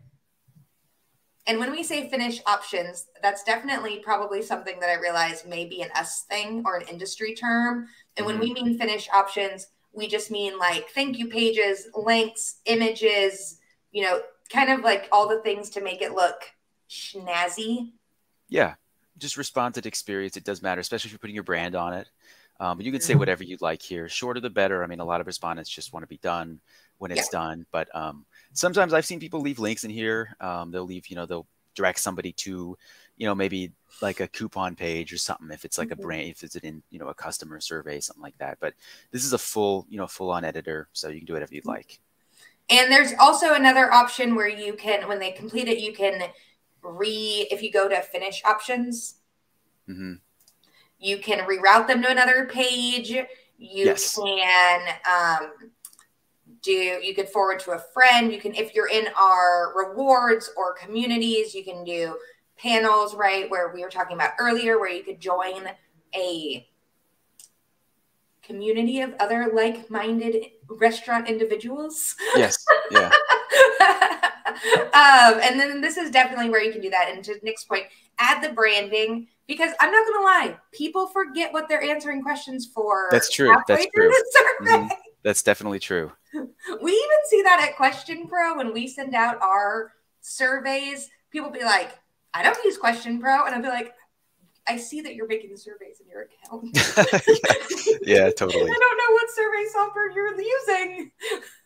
S2: and when we say finish options, that's definitely probably something that I realize may be an us thing or an industry term. And mm-hmm. when we mm-hmm. mean finish options, We just mean like thank you pages, links, images, you know, kind of like all the things to make it look snazzy.
S1: Yeah. Just respond to the experience. It does matter, especially if you're putting your brand on it. Um, you can say mm-hmm. whatever you'd like here. Shorter the better. I mean, a lot of respondents just want to be done when it's yeah. done. But um, sometimes I've seen people leave links in here. Um, they'll leave, you know, they'll direct somebody to, you know, maybe like a coupon page or something if it's like mm-hmm. a brand, if it's in, you know, a customer survey, something like that. But this is a full, you know, full on editor. So you can do whatever you'd like.
S2: And there's also another option where you can, when they complete it, you can re, if you go to finish options, mm-hmm. you can reroute them to another page. You yes. can um, do, you could forward to a friend. You can, if you're in our rewards or communities, you can do panels, right? Where we were talking about earlier, where you could join a community of other like-minded restaurant individuals.
S1: Yes. Yeah.
S2: um, and then this is definitely where you can do that. And to Nick's point, add the branding because I'm not going to lie, people forget what they're answering questions for.
S1: That's true. That's true. Mm-hmm. That's definitely true.
S2: We even see that at Question Pro when we send out our surveys. People be like, "I don't use Question Pro," and I'll be like, I see that you're making surveys in your account.
S1: yeah, totally. I
S2: don't know what survey software you're using.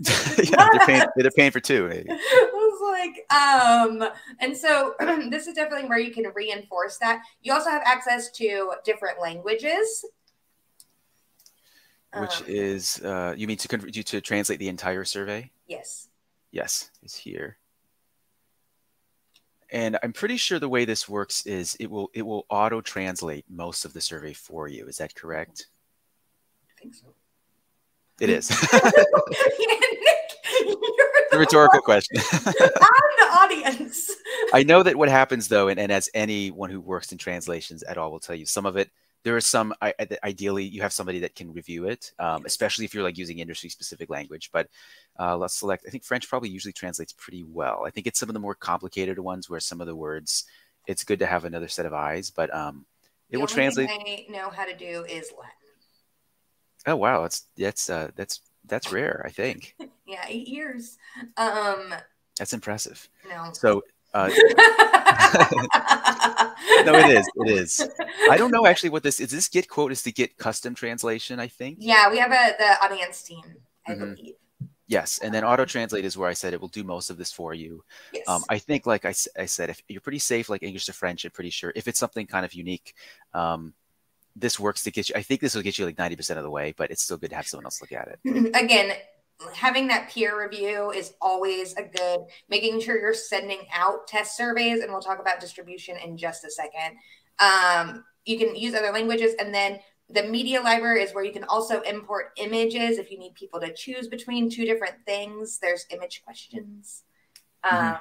S1: yeah, they're paying, they're paying for two.
S2: Maybe. I was like, um, and so this is definitely where you can reinforce that. You also have access to different languages.
S1: Which um, is, uh, you mean to convert you to translate the entire survey?
S2: Yes.
S1: Yes, it's here and I'm pretty sure the way this works is it will it will auto translate most of the survey for you. Is that correct?
S2: I think so.
S1: It is. Nick, the rhetorical question.
S2: I'm the audience.
S1: I know that what happens though, and, and as anyone who works in translations at all will tell you, some of it there is some ideally you have somebody that can review it um, especially if you're like using industry specific language but uh, let's select i think french probably usually translates pretty well. I think it's some of the more complicated ones where some of the words it's good to have another set of eyes but um, it the will translate
S2: i know how to do is latin.
S1: Oh wow that's that's uh, that's that's rare i think.
S2: Yeah eight years. Um
S1: that's impressive.
S2: No.
S1: So uh, no, it is. It is. I don't know actually what this is. This Git quote is the Git custom translation, I think.
S2: Yeah, we have a the audience team, I mm-hmm. believe.
S1: Yes, and then auto translate is where I said it will do most of this for you. Yes. Um, I think, like I, I, said, if you're pretty safe, like English to French, I'm pretty sure. If it's something kind of unique, um, this works to get you. I think this will get you like 90% of the way, but it's still good to have someone else look at it.
S2: Again, having that peer review is always a good making sure you're sending out test surveys and we'll talk about distribution in just a second. Um, you can use other languages and then the media library is where you can also import images if you need people to choose between two different things. There's image questions mm-hmm. um,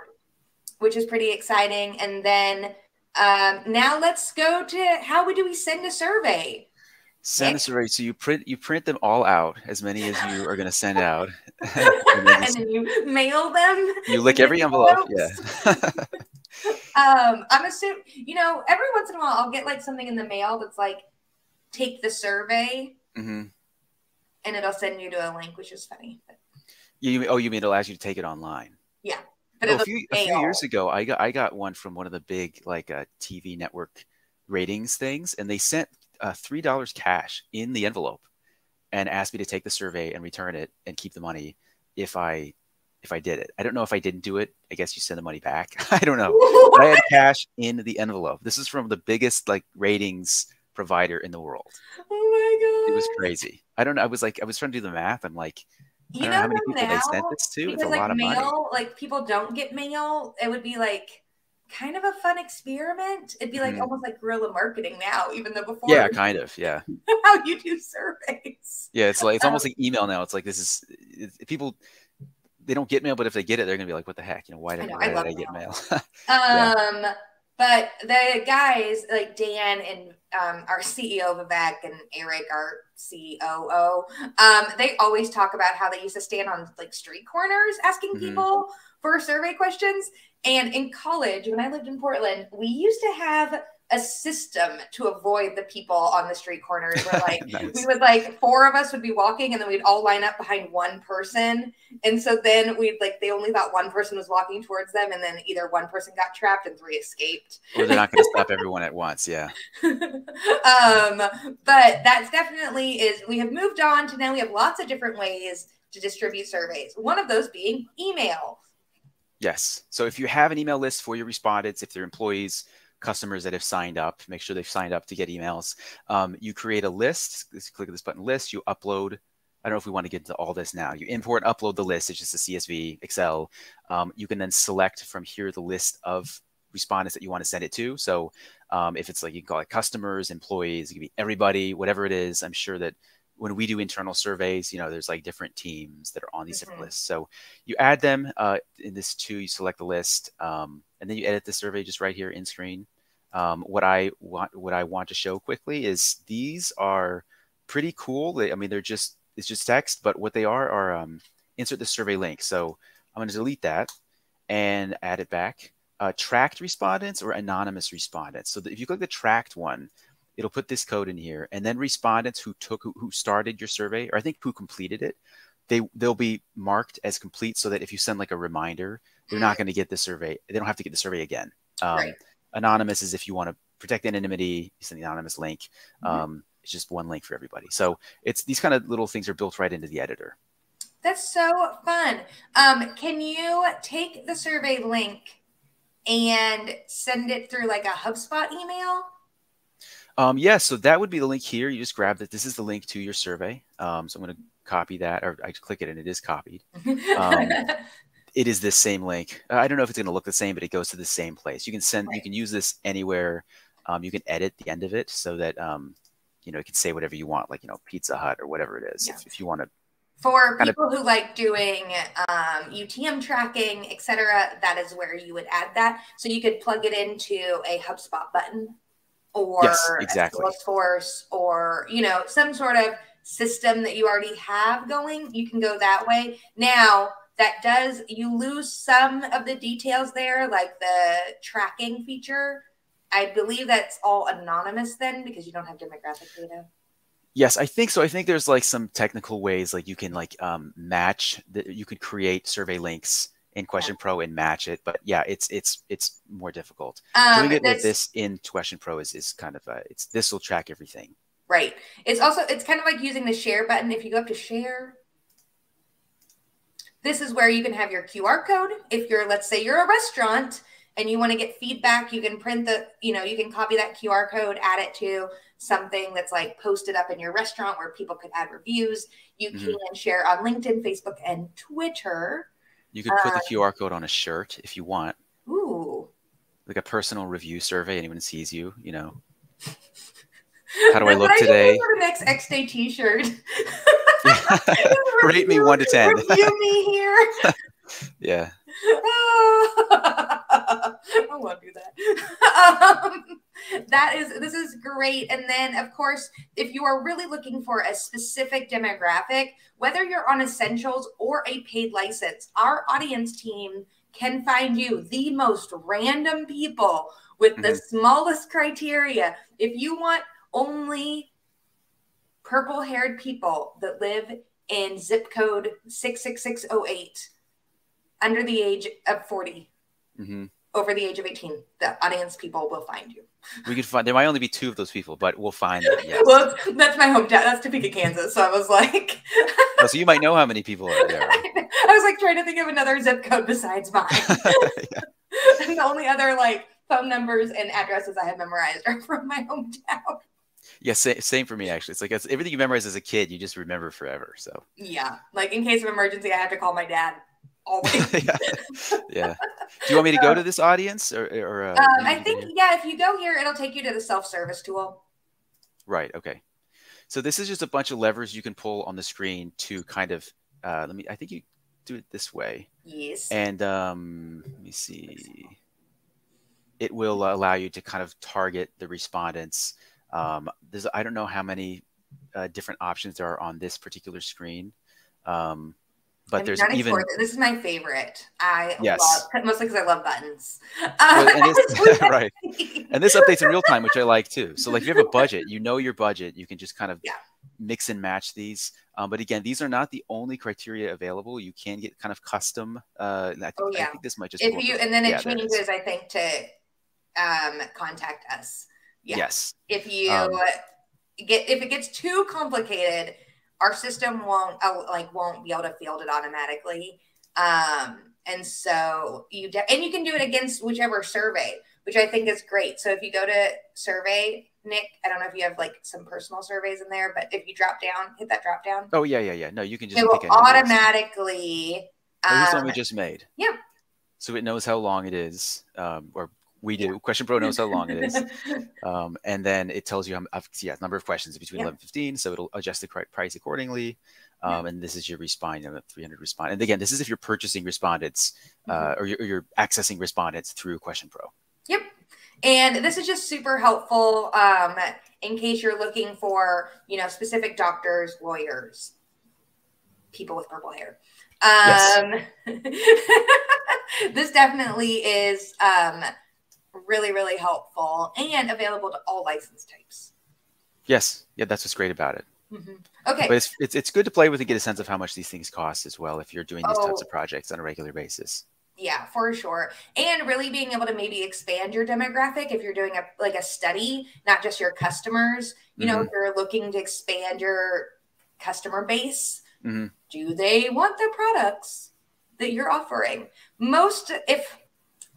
S2: which is pretty exciting. And then um, now let's go to how do we send a survey
S1: Send a survey. So you print you print them all out, as many as you are going to send out,
S2: and, then, and then you mail them.
S1: You lick every envelope. Yeah.
S2: um, I'm assuming you know every once in a while I'll get like something in the mail that's like, take the survey, mm-hmm. and it'll send you to a link, which is funny. But...
S1: You oh you mean it'll ask you to take it online?
S2: Yeah.
S1: But oh, a, few, a few years ago, I got I got one from one of the big like uh, TV network ratings things, and they sent uh, three dollars cash in the envelope and asked me to take the survey and return it and keep the money if I if I did it. I don't know if I didn't do it. I guess you send the money back. I don't know. I had cash in the envelope. This is from the biggest like ratings provider in the world.
S2: Oh my
S1: god. It was crazy. I don't know. I was like I was trying to do the math. I'm like you know, know how many people now, they sent this to. It's a
S2: like
S1: lot of
S2: mail,
S1: money.
S2: Like people don't get mail. It would be like kind of a fun experiment. It'd be like mm. almost like guerrilla marketing now, even though before.
S1: Yeah, kind of. Yeah.
S2: how you do surveys.
S1: Yeah, it's like it's almost like email now. It's like this is it, people. They don't get mail, but if they get it, they're gonna be like, "What the heck? You know, why did I, know, why I, did I get mail?"
S2: um, but the guys like Dan and um, our CEO Vivek and Eric, our COO, um, they always talk about how they used to stand on like street corners asking mm-hmm. people for survey questions. And in college, when I lived in Portland, we used to have a system to avoid the people on the street corners. Where like nice. we would like four of us would be walking, and then we'd all line up behind one person, and so then we'd like they only thought one person was walking towards them, and then either one person got trapped and three escaped.
S1: Or they're not going to stop everyone at once. Yeah.
S2: um, but that's definitely is we have moved on to now we have lots of different ways to distribute surveys. One of those being email.
S1: Yes. So if you have an email list for your respondents, if they're employees, customers that have signed up, make sure they've signed up to get emails. Um, you create a list. Just click this button, list. You upload. I don't know if we want to get into all this now. You import, upload the list. It's just a CSV, Excel. Um, you can then select from here the list of respondents that you want to send it to. So um, if it's like you can call it customers, employees, it could be everybody, whatever it is. I'm sure that when we do internal surveys, you know, there's like different teams that are on these mm-hmm. different lists. So you add them uh, in this too. You select the list, um, and then you edit the survey just right here in screen. Um, what I want, what I want to show quickly is these are pretty cool. They, I mean, they're just it's just text, but what they are are um, insert the survey link. So I'm going to delete that and add it back. Uh, tracked respondents or anonymous respondents. So if you click the tracked one, it'll put this code in here. And then respondents who took who, started your survey or i think who completed it they they'll be marked as complete so that if you send like a reminder they're not going to get the survey they don't have to get the survey again. Um, right. anonymous is if you want to protect anonymity you send the anonymous link. Mm-hmm. um, it's just one link for everybody. So it's these kind of little things are built right into the editor.
S2: That's so fun. Um, can you take the survey link and send it through like a hubspot email
S1: um, yeah, so that would be the link here. You just grab that. This is the link to your survey. Um, so I'm going to copy that, or I click it and it is copied. Um, it is this same link. I don't know if it's going to look the same, but it goes to the same place. You can send, you can use this anywhere. Um, you can edit the end of it so that um, you know you can say whatever you want, like you know Pizza Hut or whatever it is. Yeah. If, if, you want to.
S2: For people who like doing um, UTM tracking, etc., that is where you would add that. So you could plug it into a HubSpot button or yes, exactly. Salesforce or you know some sort of system that you already have going, you can go that way. Now that does you lose some of the details there, like the tracking feature. I believe that's all anonymous then because you don't have demographic data.
S1: Yes, I think so. I think there's like some technical ways like you can like um, match that you could create survey links in Question yeah. Pro and match it. But yeah, it's it's it's more difficult. Um, Doing it with this in Question Pro is is kind of a, it's this will track everything.
S2: Right. It's also it's kind of like using the share button. If you go up to share, this is where you can have your QR code. If you're let's say you're a restaurant and you want to get feedback, you can print the you know you can copy that QR code, add it to something that's like posted up in your restaurant where people could add reviews. You mm-hmm. can share on LinkedIn, Facebook, and Twitter.
S1: You could put uh, the QR code on a shirt if you want.
S2: Ooh.
S1: Like a personal review survey. Anyone sees you, you know. How do I look today?
S2: The next X Day T-shirt.
S1: Rate me one to ten.
S2: Review me here.
S1: yeah.
S2: I want to do that. Um, that is this is great. And then of course, if you are really looking for a specific demographic, whether you're on essentials or a paid license, our audience team can find you the most random people with the mm-hmm. smallest criteria. If you want only purple haired people that live in zip code 66608 under the age of 40, mm-hmm. over the age of 18, the audience people will find you.
S1: We could find there might only be two of those people, but we'll find them. Yes.
S2: well, that's my hometown. That's Topeka, Kansas. So I was like,
S1: oh, so you might know how many people are there.
S2: I was like trying to think of another zip code besides mine. and the only other like phone numbers and addresses I have memorized are from my hometown.
S1: Yeah, same, same for me actually. It's like it's, everything you memorize as a kid, you just remember forever. So
S2: yeah, like in case of emergency, I have to call my dad
S1: always. yeah. yeah. Do you want me to go to this audience or? or
S2: uh, um, I think yeah. If you go here, it'll take you to the self-service tool.
S1: Right. Okay. So this is just a bunch of levers you can pull on the screen to kind of. Uh, let me. I think you do it this way.
S2: Yes.
S1: And um, let me see. It will allow you to kind of target the respondents. Um, there's I don't know how many uh, different options there are on this particular screen. Um, but there's even
S2: this is my favorite. I yes. love mostly because I love buttons. And
S1: this, right, and this updates in real time, which I like too. So like if you have a budget, you know your budget, you can just kind of yeah. mix and match these. Um, but again, these are not the only criteria available. You can get kind of custom. Uh, I, think, oh, yeah. I think this might just
S2: if you and then it yeah, changes. I think to um, contact us.
S1: Yeah. Yes.
S2: If you um, get if it gets too complicated our system won't uh, like won't be able to field it automatically. Um, and so you de- and you can do it against whichever survey, which I think is great. So if you go to survey, Nick, I don't know if you have like some personal surveys in there, but if you drop down, hit that drop down.
S1: Oh yeah, yeah, yeah. No, you can just
S2: it will automatically.
S1: Um, oh, this one we um, just made.
S2: Yeah.
S1: So it knows how long it is, um, or we do. Question Pro knows how long it is. um, and then it tells you how, yeah, number of questions between yeah. 11 15. So it'll adjust the price accordingly. Um, yeah. And this is your respond, you know, 300 respond. And again, this is if you're purchasing respondents uh, mm-hmm. or, you're, or, you're, accessing respondents through Question Pro.
S2: Yep. And this is just super helpful um, in case you're looking for, you know, specific doctors, lawyers, people with purple hair. Um, yes. this definitely is um, really, really helpful and available to all license types.
S1: Yes. Yeah, that's what's great about it.
S2: Mm-hmm. Okay.
S1: But it's, it's, it's good to play with and get a sense of how much these things cost as well if you're doing these oh. types of projects on a regular basis.
S2: Yeah, for sure. And really being able to maybe expand your demographic if you're doing a like a study, not just your customers. You mm-hmm. know, if you're looking to expand your customer base, mm-hmm. do they want the products that you're offering? Most if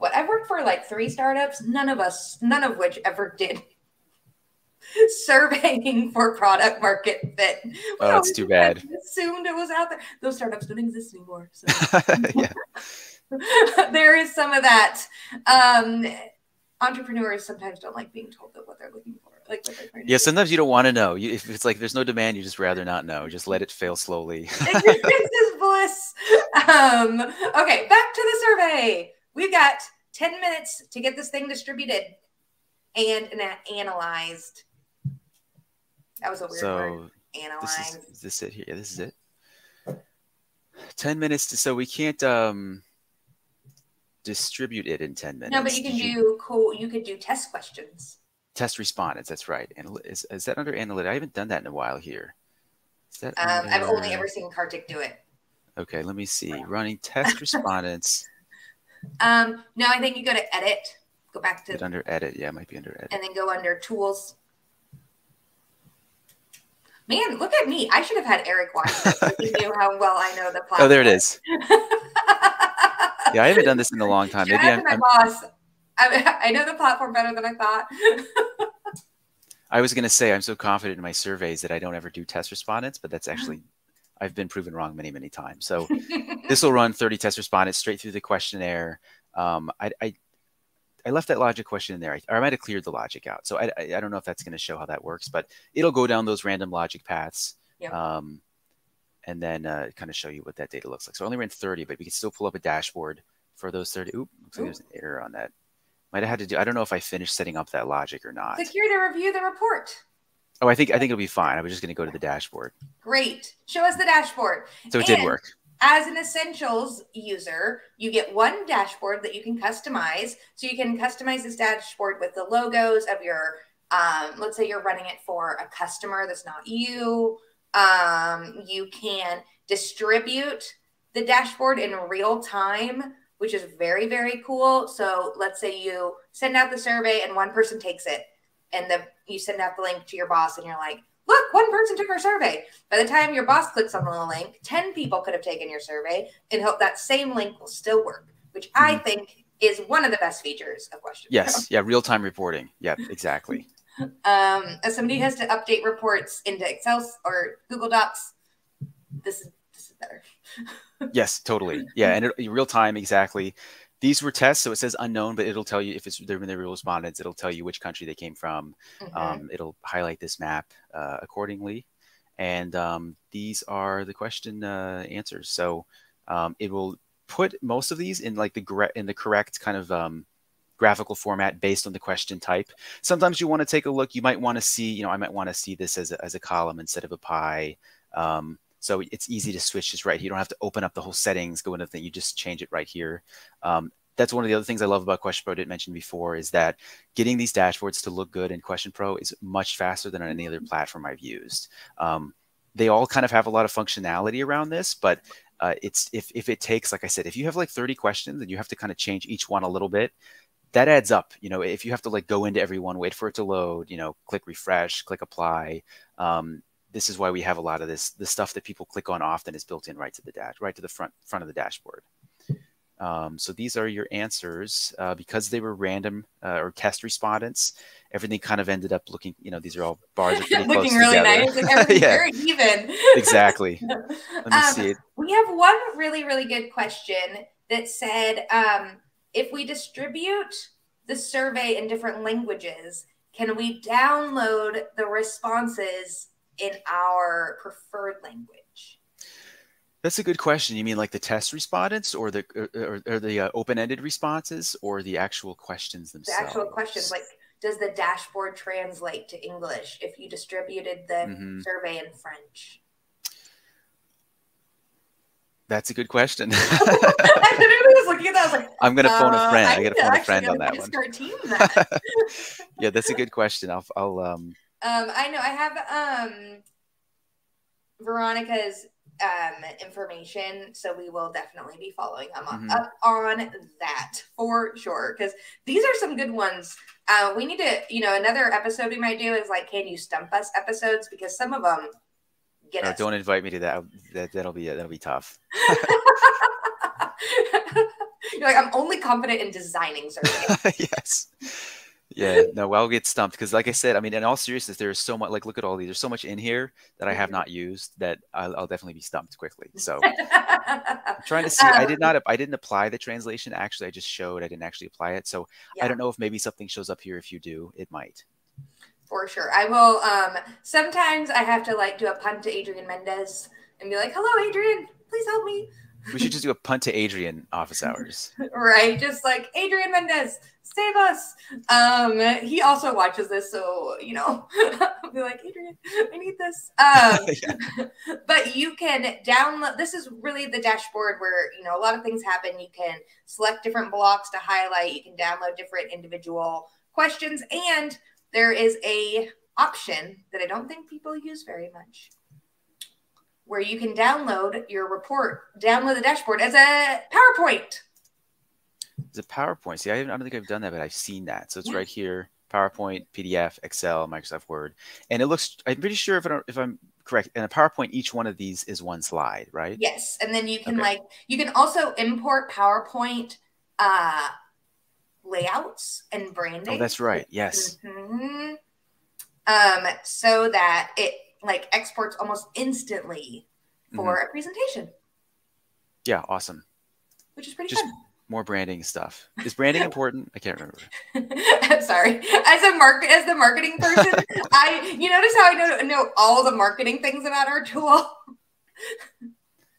S2: what I've worked for like three startups, none of us, none of which ever did surveying for product market fit.
S1: Oh, that's too bad.
S2: Assumed it was out there. Those startups don't exist anymore. So. there is some of that. Um, entrepreneurs sometimes don't like being told that what they're looking for. Like
S1: yeah, sometimes you don't want to know. You, if it's like there's no demand, you just rather not know. Just let it fail slowly.
S2: this is bliss. Um, okay, back to the survey. We've got 10 minutes to get this thing distributed and, and analyzed. That was a weird so word. Analyzed.
S1: This is, is this it here? Yeah, this is it. 10 minutes. To, so we can't um, distribute it in 10 minutes.
S2: No, but you can Did do you... cool. You could do test questions.
S1: Test respondents. That's right. And is, is that under analytic? I haven't done that in a while here.
S2: Is that um, under... I've only ever seen Kartik do it.
S1: Okay, let me see. Running test respondents.
S2: Um, no, I think you go to edit, go back to
S1: under edit. Yeah, it might be under edit.
S2: And then go under tools. Man, look at me. I should have had Eric watch this. he knew how well I know the platform.
S1: Oh, there it is. yeah, I haven't done this in a long time. Maybe I'm,
S2: my I'm, boss. I, I know the platform better than I thought.
S1: I was going to say I'm so confident in my surveys that I don't ever do test respondents, but that's actually I've been proven wrong many, many times. So this will run 30 test respondents straight through the questionnaire. Um, I, I, I, left that logic question in there, or I might have cleared the logic out. So I, I, I don't know if that's going to show how that works, but it'll go down those random logic paths. Yep. Um, and then uh, kind of show you what that data looks like. So I only ran 30, but we can still pull up a dashboard for those 30. Oop, looks like there's an error on that. Might have had to do, I don't know if I finished setting up that logic or not.
S2: Here to review the report.
S1: Oh, I think I think it'll be fine. I was just going to go to the dashboard.
S2: Great. Show us the dashboard.
S1: So it and did work.
S2: As an essentials user, you get one dashboard that you can customize. So you can customize this dashboard with the logos of your um, let's say you're running it for a customer that's not you. Um, you can distribute the dashboard in real time, which is very, very cool. So let's say you send out the survey and one person takes it and the you send out the link to your boss and you're like, look, one person took our survey. By the time your boss clicks on the link, 10 people could have taken your survey and hope that same link will still work, which mm-hmm. I think is one of the best features of question.
S1: Yes. Yeah. Real time reporting. Yep. exactly.
S2: um, as somebody has to update reports into Excel or Google Docs, this is, this is better.
S1: yes, totally. Yeah. And it, real time. Exactly these were tests, so it says unknown, but it'll tell you if it's they're the real respondents. It'll tell you which country they came from. Mm-hmm. Um, it'll highlight this map uh, accordingly, and um, these are the question uh, answers. So um, it will put most of these in like the in the correct kind of um, graphical format based on the question type. Sometimes you want to take a look. You might want to see, you know, I might want to see this as a, as a column instead of a pie. Um, So it's easy to switch just right. Here. You don't have to open up the whole settings, go into the thing. You just change it right here. Um, that's one of the other things I love about Question Pro. I didn't mention before is that getting these dashboards to look good in Question Pro is much faster than on any other platform I've used. Um, they all kind of have a lot of functionality around this, but uh, it's if if it takes, like I said, if you have like 30 questions and you have to kind of change each one a little bit, that adds up. You know, if you have to like go into every one, wait for it to load, you know, click refresh, click apply. Um, this is why we have a lot of this. The stuff that people click on often is built in right to the dash, right to the front front of the dashboard. Um, so these are your answers uh, because they were random uh, or test respondents. Everything kind of ended up looking, you know, these are all bars are looking really together. nice. Like
S2: yeah. very even.
S1: exactly. Let me
S2: um,
S1: see it.
S2: We have one really really good question that said, um, if we distribute the survey in different languages, can we download the responses in our preferred language?
S1: That's a good question. You mean like the test respondents, or the or, or the uh, open-ended responses, or the actual questions themselves?
S2: The actual questions, like does the dashboard translate to English if you distributed the mm-hmm. survey in French?
S1: That's a good question.
S2: I literally was looking at that. I was like,
S1: I'm gonna phone a friend. Uh, I, I gotta phone a friend on that one. That. yeah, that's a good question. I'll, I'll um.
S2: Um, I know I have um Veronica's um information, so we will definitely be following them mm-hmm. up on that for sure. Because these are some good ones. Uh, we need to, you know, another episode we might do is like, can you stump us episodes? Because some of them
S1: get uh, Don't invite me to that. that that'll be that'll be tough.
S2: You're like, I'm only confident in designing surveys.
S1: yes. Yeah, no, I'll get stumped because, like I said, I mean, in all seriousness, there's so much. Like, look at all these. There's so much in here that I have mm-hmm. not used that I'll, I'll definitely be stumped quickly. So, I'm trying to see. Um, I did not. I didn't apply the translation. Actually, I just showed. I didn't actually apply it. So, yeah. I don't know if maybe something shows up here. If you do, it might
S2: for sure. I will. Um, sometimes I have to like do a punt to Adrian Mendez and be like, "Hello, Adrian, please help me."
S1: We should just do a punt to Adrian office hours.
S2: right, just like Adrian Mendez, save us. Um, he also watches this, so you know, I'll be like, Adrian, I need this. Um, but you can download. This is really the dashboard where you know a lot of things happen. You can select different blocks to highlight. You can download different individual questions and there is a option that I don't think people use very much where you can download your report, download the dashboard as a PowerPoint.
S1: It's a PowerPoint. See, I, don't think I've done that, but I've seen that. So it's yeah. right here: PowerPoint, PDF, Excel, Microsoft Word, and it looks. I'm pretty sure if, I if I'm correct, in a PowerPoint, each one of these is one slide, right?
S2: Yes, and then you can okay. like you can also import PowerPoint uh, layouts and branding.
S1: Oh, that's right. Yes.
S2: Mm-hmm. Um, so that it like exports almost instantly for mm-hmm. a presentation.
S1: Yeah, awesome.
S2: Which is pretty
S1: Just
S2: fun.
S1: More branding stuff. Is branding important? I can't remember.
S2: Sorry. As a market as the marketing person, I you notice how I know know all the marketing things about our tool.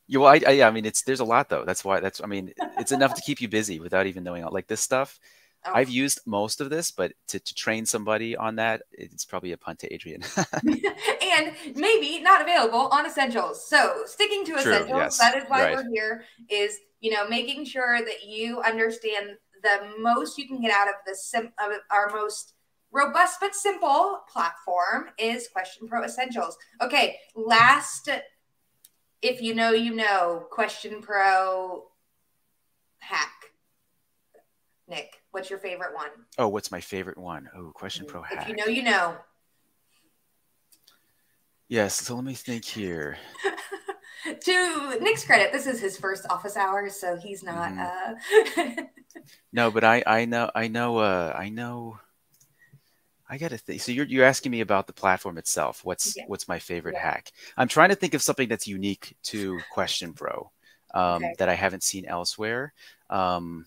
S1: Yeah, well, I, I, I mean, it's there's a lot though. That's why that's I mean, it's enough to keep you busy without even knowing all like this stuff. Oh. I've used most of this, but to, to train somebody on that, it's probably a punt to Adrian.
S2: and maybe not available on essentials. So sticking to True, essentials, yes. that is why right. we're here, is you know, making sure that you understand the most you can get out of the sim of our most robust but simple platform is Question Pro Essentials. Okay, last if you know, you know, Question Pro hack. Nick, what's your favorite one?
S1: Oh, what's my favorite one? Oh, Question Pro hack.
S2: If you know, you know.
S1: Yes, so let me think here.
S2: to Nick's credit, this is his first office hours, so he's not. Mm.
S1: Uh... no, but I I know I know uh I know I gotta think. So you're you're asking me about the platform itself. What's yeah. what's my favorite yeah. hack? I'm trying to think of something that's unique to Question Pro um, okay. that I haven't seen elsewhere. Um,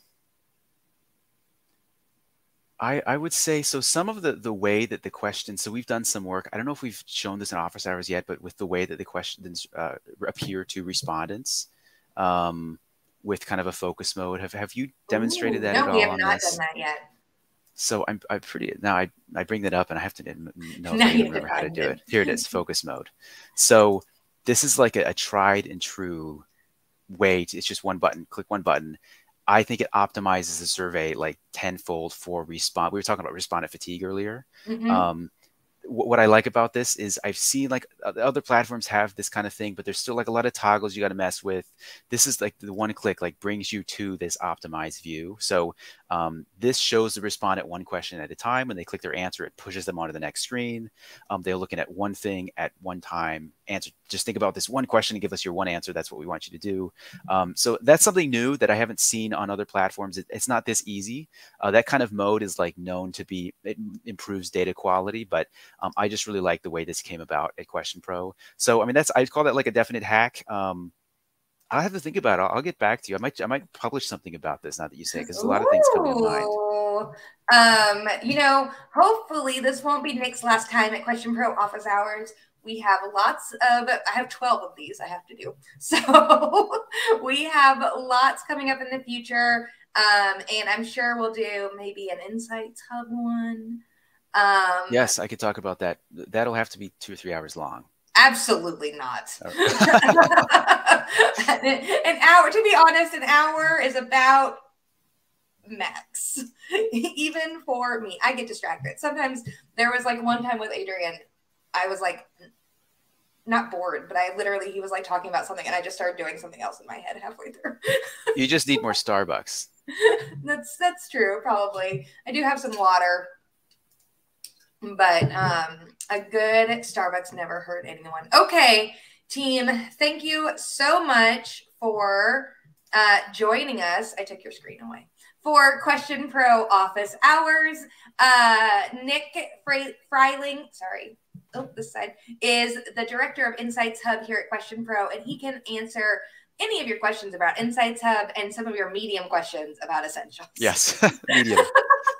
S1: I I would say so. Some of the the way that the questions. So we've done some work. I don't know if we've shown this in office hours yet, but with the way that the questions uh, appear to respondents. Um, with kind of a focus mode. Have have you demonstrated Ooh, that no, at all?
S2: No, we have not this? done that yet.
S1: So I'm, I'm pretty now. I, I bring that up and I have to know remember how to do it. it. Here it is, focus mode. So this is like a, a tried and true way. To, it's just one button. Click one button. I think it optimizes the survey like tenfold for respond. We were talking about respondent fatigue earlier. Mm-hmm. Um, what I like about this is I've seen like other platforms have this kind of thing, but there's still like a lot of toggles you got to mess with. This is like the one click like brings you to this optimized view. So um, this shows the respondent one question at a time. When they click their answer, it pushes them onto the next screen. Um, they're looking at one thing at one time. Answer. Just think about this one question and give us your one answer. That's what we want you to do. Um, so that's something new that I haven't seen on other platforms. It, it's not this easy. Uh, that kind of mode is like known to be it improves data quality, but um, I just really like the way this came about at Question Pro. So I mean, that's I call that like a definite hack. I'll have to think about it. I'll, I'll, get back to you. I might I might publish something about this now that you say because a lot of things come to mind.
S2: Um, you know, hopefully this won't be Nick's last time at Question Pro office hours. We have lots of I have 12 of these I have to do. So we have lots coming up in the future. Um, and I'm sure we'll do maybe an Insights Hub one.
S1: Um, yes, I could talk about that. That'll have to be two or three hours long.
S2: Absolutely not. Oh. an hour, to be honest, an hour is about max, even for me. I get distracted. Sometimes there was like one time with Adrian, I was like, not bored, but I literally, he was like talking about something and I just started doing something else in my head halfway through.
S1: you just need more Starbucks.
S2: that's, that's true. Probably. I do have some water but um, a good Starbucks never hurt anyone. Okay, team, thank you so much for uh, joining us. I took your screen away for Question Pro office hours. Uh, Nick Freiling, sorry, oh, this side is the director of Insights Hub here at Question Pro, and he can answer any of your questions about Insights Hub and some of your medium questions about Essentials.
S1: Yes, medium.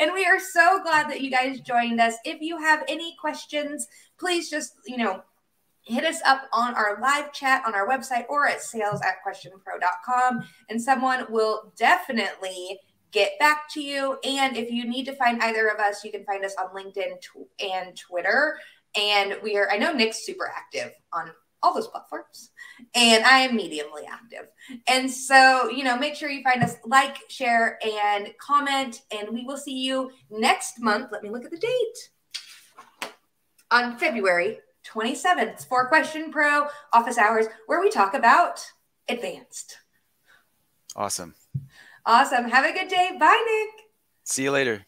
S2: and we are so glad that you guys joined us. If you have any questions, please just, you know, hit us up on our live chat on our website or at sales at questionpro.com and someone will definitely get back to you. And if you need to find either of us, you can find us on LinkedIn and Twitter. And we are, I know Nick's super active on all those platforms. And I am mediumly active. And so, you know, make sure you find us, like, share, and comment. And we will see you next month. Let me look at the date on February 27th for Question Pro office hours, where we talk about advanced.
S1: Awesome.
S2: Awesome. Have a good day. Bye, Nick.
S1: See you later.